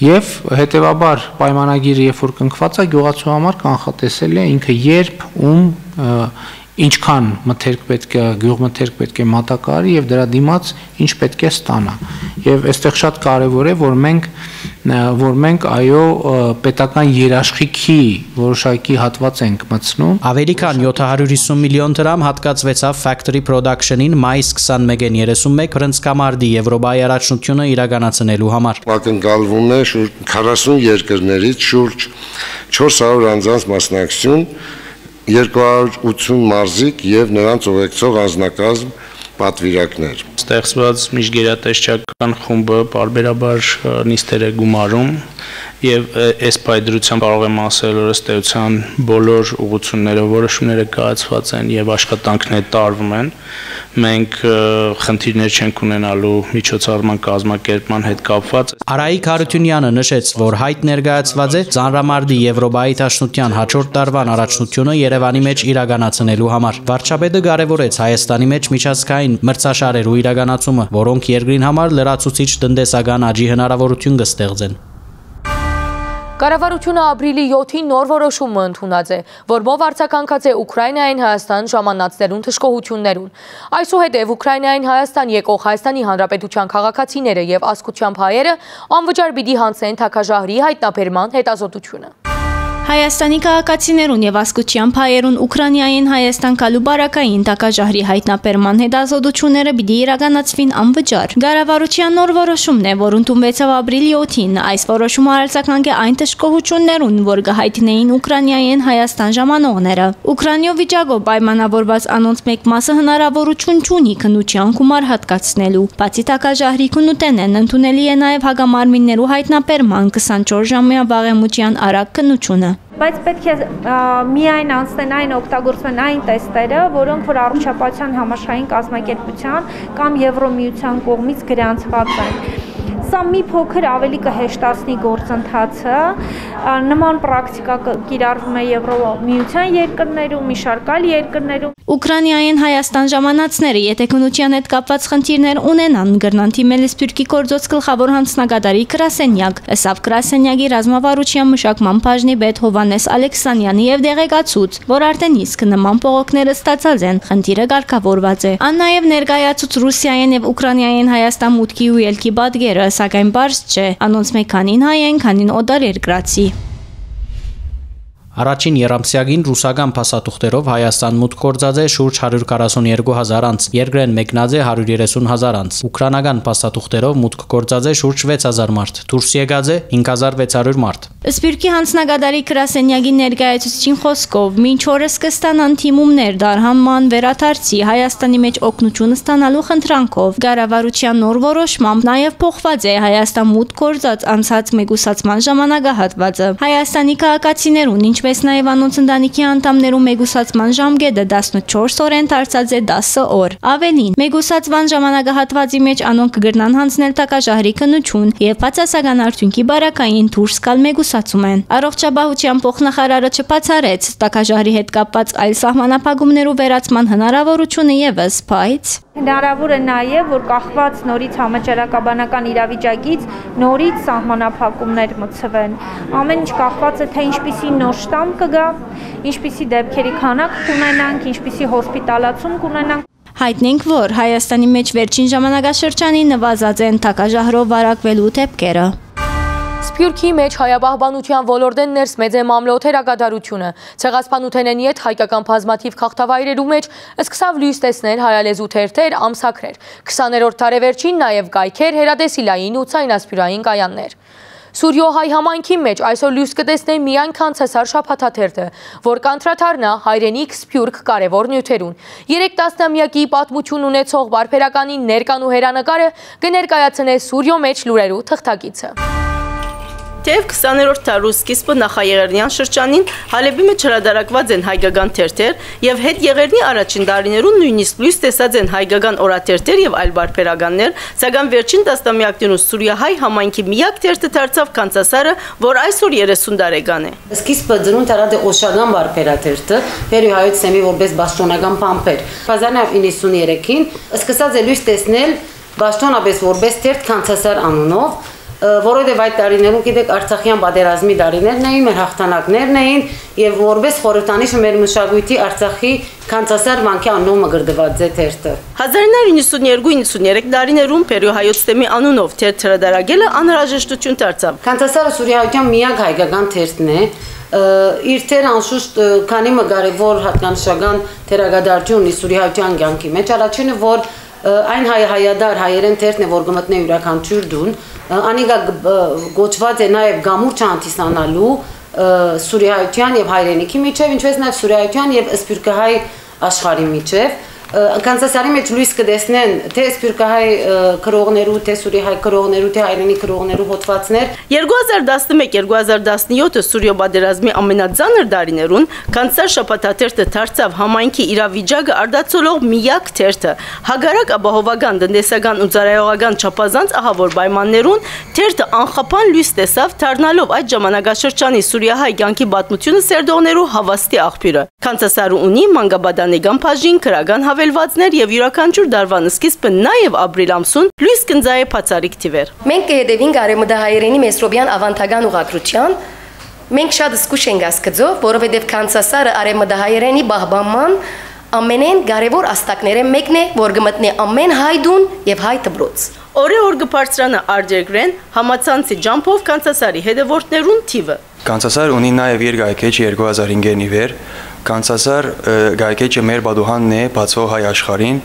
Եվ հետեւաբար պայմանագիրը երբ որ կնքված է գյուղացու համար կանխատեսել է ինքը երբ ում ինչքան մթերք պետք է գյուղմթերք պետք է մատակարարի եւ դրա դիմաց ինչ պետք է ստանա։ Եւ այստեղ շատ կարեւոր է որ մենք որ մենք այո պետական երաշխիքի որոշակի հատված ենք մտցնում։ Ավելի քան 750 միլիոն դրամ հատկացվեցավ factory production-ին մայիս 21-ին 31 Բրնսկամարդի Եվրոպայի առաջնությունը իրականացնելու համար։ Ակնկալվում է շուրջ 40 երկրներից շուրջ 400 անձանց մասնակցություն 280 մարզիկ եւ նրանց ուղեկցող անձնակազմ պատվիրակներ։ Ստեղծված միջգերատեսչական խումբը բարբերաբար նիստեր է գումարում եւ այս պայդրությամբ կարող եմ ասել, որ ըստ էության բոլոր ուղությունները, որոշումները կայացված են եւ աշխատանքներ տարվում են։ Մենք խնդիրներ չենք ունենալու միջոցառման կազմակերպման հետ կապված։ Արայիկ Հարությունյանը նշեց, որ հայտ ներկայացված է Ծանրամարտի Եվրոպայի Դաշնության հաջորդ տարվան առաջնությունը Երևանի մեջ իրականացնելու համար։ Վարչապետը կարևորեց Հայաստանի մեջ միջազգային մրցաշարերու իրականացումը, որոնք երկրին համար լրացուցիչ տնտեսական աճի հնարավորություն կստեղծեն։ Կառավարությունը ապրիլի 7-ին նոր որոշումը ընդունած է, որով արձագանքած է Ուկրաինային Հայաստան ժամանացներուն թշկողություններուն։ Այսուհետև Ուկրաինային Հայաստան եկող Հայաստանի Հանրապետության քաղաքացիները եւ ասկությամբ հայերը անվճար պիտի հանցեն թակաժահրի հայտնաբերման հետազոտությունը։ Հայաստանի քաղաքացիներուն եւ ասկության փայերուն Ուկրաինային Հայաստան կալու բարակային տակաժահրի հայտնաբերման հետազոտությունները պիտի իրականացվին անվճար։ Գարավարության նոր որոշումն է, որ ընդունվեցավ ապրիլի 7-ին։ Այս որոշումը արարցականք է այն տշկողություններուն, որ կհայտնեին Ուկրաինային Հայաստան ժամանողները։ Ուկրաինիո վիճակով պայմանավորված անոնց մեկ մասը հնարավորություն չունի քննության գումար հատկացնելու։ Բացի տակաժահրի քննութենեն ընդունելի է նաև հագամարմիններու հայտնաբերման 24 ժամյա վաղեմուտյան արագ քննությունը։ բայց պետք է միայն անցնեն այն օգտագործվեն այն տեստերը, որոնք որ առողջապահության համաշխարհային կազմակերպության կամ Եվրոմիության կողմից գրանցված են Սա մի փոքր ավելի կհեշտացնի գործընթացը։ Նման պրակտիկա կիրառվում է Եվրոմիության երկրներում, մի շարք այլ երկրներում։ Ուկրաինային Հայաստան ժամանածները յետեկունության հետ կապված խնդիրներ ունենան գրնան թիմել Սփյուռքի կորձոց գլխավոր հանձնագետարի Կրասենյակ։ Ըսավ Կրասենյակի ռազմավարության մշակման բաժնի պետ Հովանես Ալեքսանյանի եւ դեղեկացուց, որ արդեն իսկ նման փողոքները ստացած են, խնդիրը ղեկավարված է։ Ան նաեւ ներկայացուց Ռուսիայեն եւ Ուկրաինային Հայաստան մուտքի ու ելքի բադգերը, սակայն բարձ չէ։ Անոնց մեկ քանին հայ են, քանին օդար երկրացի։ Առաջին երամսյակին ռուսական փասատուղթերով Հայաստան մուտք կորձած է շուրջ 142.000 անց, երկրեն մեկնած է 130.000 անց։ Ուկրաինական փասատուղթերով մուտք կորձած է շուրջ 6.000 մարդ, դուրս եկած է 5.600 մարդ։ Սպիրկի հանձնագետարի Կրասենյակի ներկայացուցչին խոսքով մինչ օրս կստանան թիմումներ դարհանման վերաթարցի Հայաստանի մեջ օգնություն ստանալու խնդրանքով։ Գարավարության նոր որոշմամբ նաև փոխված է Հայաստան մուտք կորձած անցած մեգուսացման ժամանակահատվածը։ Հայաստանի քաղաքացիներուն ինչպես ինչպես նաև անոնց ընտանիքի անդամներու մեգուսացման ժամկետը 14 օրեն դարձած է 10 օր։ Ավելին, մեգուսացման ժամանակահատվածի մեջ անոնք կգրնան հանձնել տակաժահրի քննություն եւ բացասական արդյունքի բարակային դուրս գալ մեգուսացում են։ Առողջապահության փոխնախարարը չբացառեց տակաժահրի հետ կապված այլ սահմանափակումներու վերացման հնարավորությունը եւս, բայց Հնարավոր է նաև, որ կախված նորից համաճարակաբանական իրավիճակից նորից սահմանափակումներ մցվեն։ Ամեն ինչ կախված է թե ինչպիսի նոր շտամ կգա, ինչպիսի դեպքերի քանակ կունենանք, ինչպիսի հոսպիտալացում կունենանք։ Հայտնենք, որ Հայաստանի մեջ վերջին ժամանակաշրջանին նվազած են թակաժահրով վարակվելու դեպքերը։ Սփյուռքի մեջ հայապահբանության ոլորտեն ներս մեծ է մամլոթերագադարությունը։ Ցեղասպանութենենի հետ հայկական բազմաթիվ քաղաքավայրերու մեջ սկսավ լույս տեսնել հայալեզու թերթեր, ամսակրեր։ 20-րդ դարեվերջին նաև գայքեր, հերադեսիլային ու ցայնասփյուրային կայաններ։ Սուրյո հայ համայնքի մեջ այսօր լույս կտեսնե միայն քանցեսար շապաթաթերթը, որ կանտրաթարնա հայրենիք սփյուռք կարևոր նյութերուն։ Երեք տասնամյակի պատմություն ունեցող բարբերականի ներկան ու հերանեկարը կներկայացնե Սուրյո մեջ լուրերու թղթակիցը։ Թեև 20-րդ դարու սկիզբը նախաեղերնյան շրջանին Հալեբի մեջ հրադարակված են հայկական թերթեր եւ հետ եղերնի առաջին դարիներուն նույնիսկ լույս տեսած են հայկական օրաթերթեր եւ այլ բարբերականներ, սակայն վերջին տասնամյակներուն Սուրիահայ համայնքի միակ թերթը դարձավ Կանցասարը, որ այսօր 30 տարեկան է։ Սկիզբը ծնունդ արած է օշական բարբերաթերթը, Պերի հայոց սեմի որպես բաշտոնական փամփեր։ 1993-ին սկսած է լույս տեսնել բաշտոնապես որպես թերթ Կանցասար անունով որովհետև այդ տարիներում գիտեք Արցախյան պատերազմի տարիներն էին, մեր հաղթանակներն էին եւ որպես խորհրդանիշը մեր մշակույթի Արցախի Կանցասար վանքի անունը գրդված է թերթը 1992-93 տարիներում Պերիոհայոց թեմի անունով թերթ հրադարագելը անհրաժեշտություն դարձավ Կանցասարը Սուրիայության միակ հայկական թերթն է իր թեր անշուշտ քանի մը կարևոր հատկանշական թերագադարություն ունի Սուրիայության կյանքի մեջ առաջինը որ այն հայ հայադար հայերեն թերթն է որ գմտնե յուրաքանչյուր դուն անիկա գոչված է նաև գամուրջը անտիսանալու Սուրիայության եւ հայրենիքի միջև, ինչպես նաև Սուրիայության եւ Սփյուռքահայ աշխարհի միջև Կանսասարի մեջ լույս կտեսնեն թե սփյուռքահայ քրողներու, թե սուրի հայ քրողներու, թե հայրենի քրողներու հոդվածներ։ 2011-2017-ը Սուրյո բادرազմի ամենաձանր դարիներուն Կանսար շապաթաթերթը դարձավ համայնքի իրավիճակը արդացոլող միակ թերթը։ Հագարակ ապահովական, դնդեսական ու ծառայողական չափազանց ահավոր պայմաններուն թերթը անխափան լույս տեսավ դառնալով այդ ժամանակաշրջանի Սուրյահայ ցանկի պատմությունը սերդողներու հավաստի աղբյուրը։ Կանսասարը ունի մանկաբադանեգան բաժին քրական հավես հավելվածներ եւ յուրաքանչյուր դարվան սկիզբը նաեւ ապրիլ ամսուն լույս կնձայե բացարիք թիվեր։ Մենք կհետևենք արեմուդահայերենի մեսրոբյան ավանդական ուղակրության Մենք շատ զգուշ ենք ասկծով, որովհետև կանցասարը արեմուդահայերենի բահբանման ամենեն կարևոր աստակները մեկն է, որ գմտնի ամեն հայդուն եւ հայ դբրոց։ Օրե օր կբարձրանա արձերգրեն համացանցի ջամփով կանցասարի հետևորդներուն թիվը։ Կանցասար ունի նաև երկայքեչ 2005-ին վեր, Կանցասար գայքեչը մեր բադուհանն է բացող հայ աշխարհին։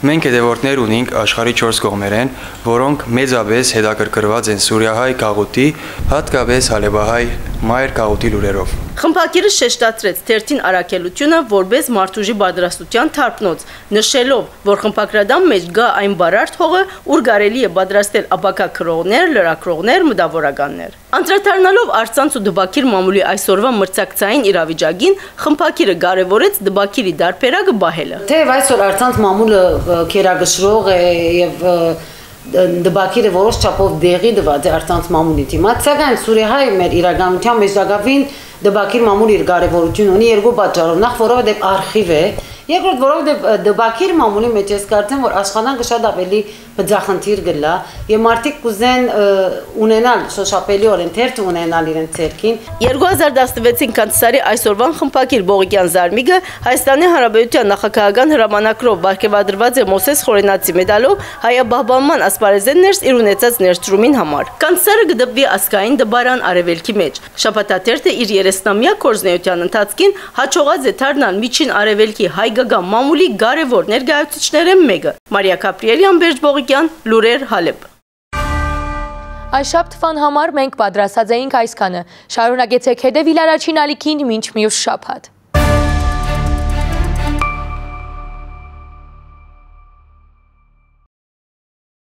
Մենք հետևորդներ ունենք աշխարհի 4 կողմերեն, որոնք մեծապես հետաքրքրված են Սուրիահայ գաղութի, հատկապես Հալեբահայ մայր կաղուտի լուրերով։ Խմբակիրը շեշտացրեց թերթին առաքելությունը որպես մարդուժի պատրաստության թարփնոց, նշելով, որ խմբակրադան մեջ գա այն բարարտ հողը, ուր կարելի է պատրաստել ապակա քրողներ, լրակրողներ, մտավորականներ։ Անդրադառնալով Արցանց ու Դբաքիր մամուլի այսօրվա մրցակցային իրավիճակին, խմբակիրը կարևորեց Դբաքիրի դարբերակը բահելը։ Թեև այսօր Արցանց մամուլը քերագշրող է եւ և դբակիրը որոշ չափով դեղի դված է արցանց մամուլի դիմաց, սակայն Սուրիահայ մեր իրականության մեջ դակավին դբակիր մամուլը իր կարևորություն ունի երկու պատճառով։ Նախ որովհետև արխիվ է, Երկրորդ, որովհետև դբակիր մամուլի մեջ ես կարծեմ, որ աշխատանքը շատ ավելի բջախնդիր գլա, եւ մարդիկ կուզեն ունենալ շոշափելիորեն թերթ ունենալ իրենց ցերքին։ 2016-ին կանցարի այսօրվան խմբակիր Բողիկյան Զարմիկը Հայաստանի Հանրապետության նախագահական հրամանակրով բարգեւադրված է Մոսես Խորենացի մեդալով հայաբահբանման ասպարեզեն ներս իր ունեցած ներդրումին համար։ Կանցարը կդպվի ասկային դբարան արևելքի մեջ։ Շապատաթերթը իր 30-ամյա կորզնեության ընթացքին հաջողած է դառնալ միջին արևելքի հայ գգամ մամուլի կարևոր ներկայացուցիչները մեկը։ Մարիա Կապրիելյան, Բերջ Բողիկյան, Լուրեր Հալեբ։ Այս շաբթվան համար մենք պատրաստած էինք այսքանը։ Շարունակեցեք հետևել առաջին ալիքին մինչ մյուս շաբաթ։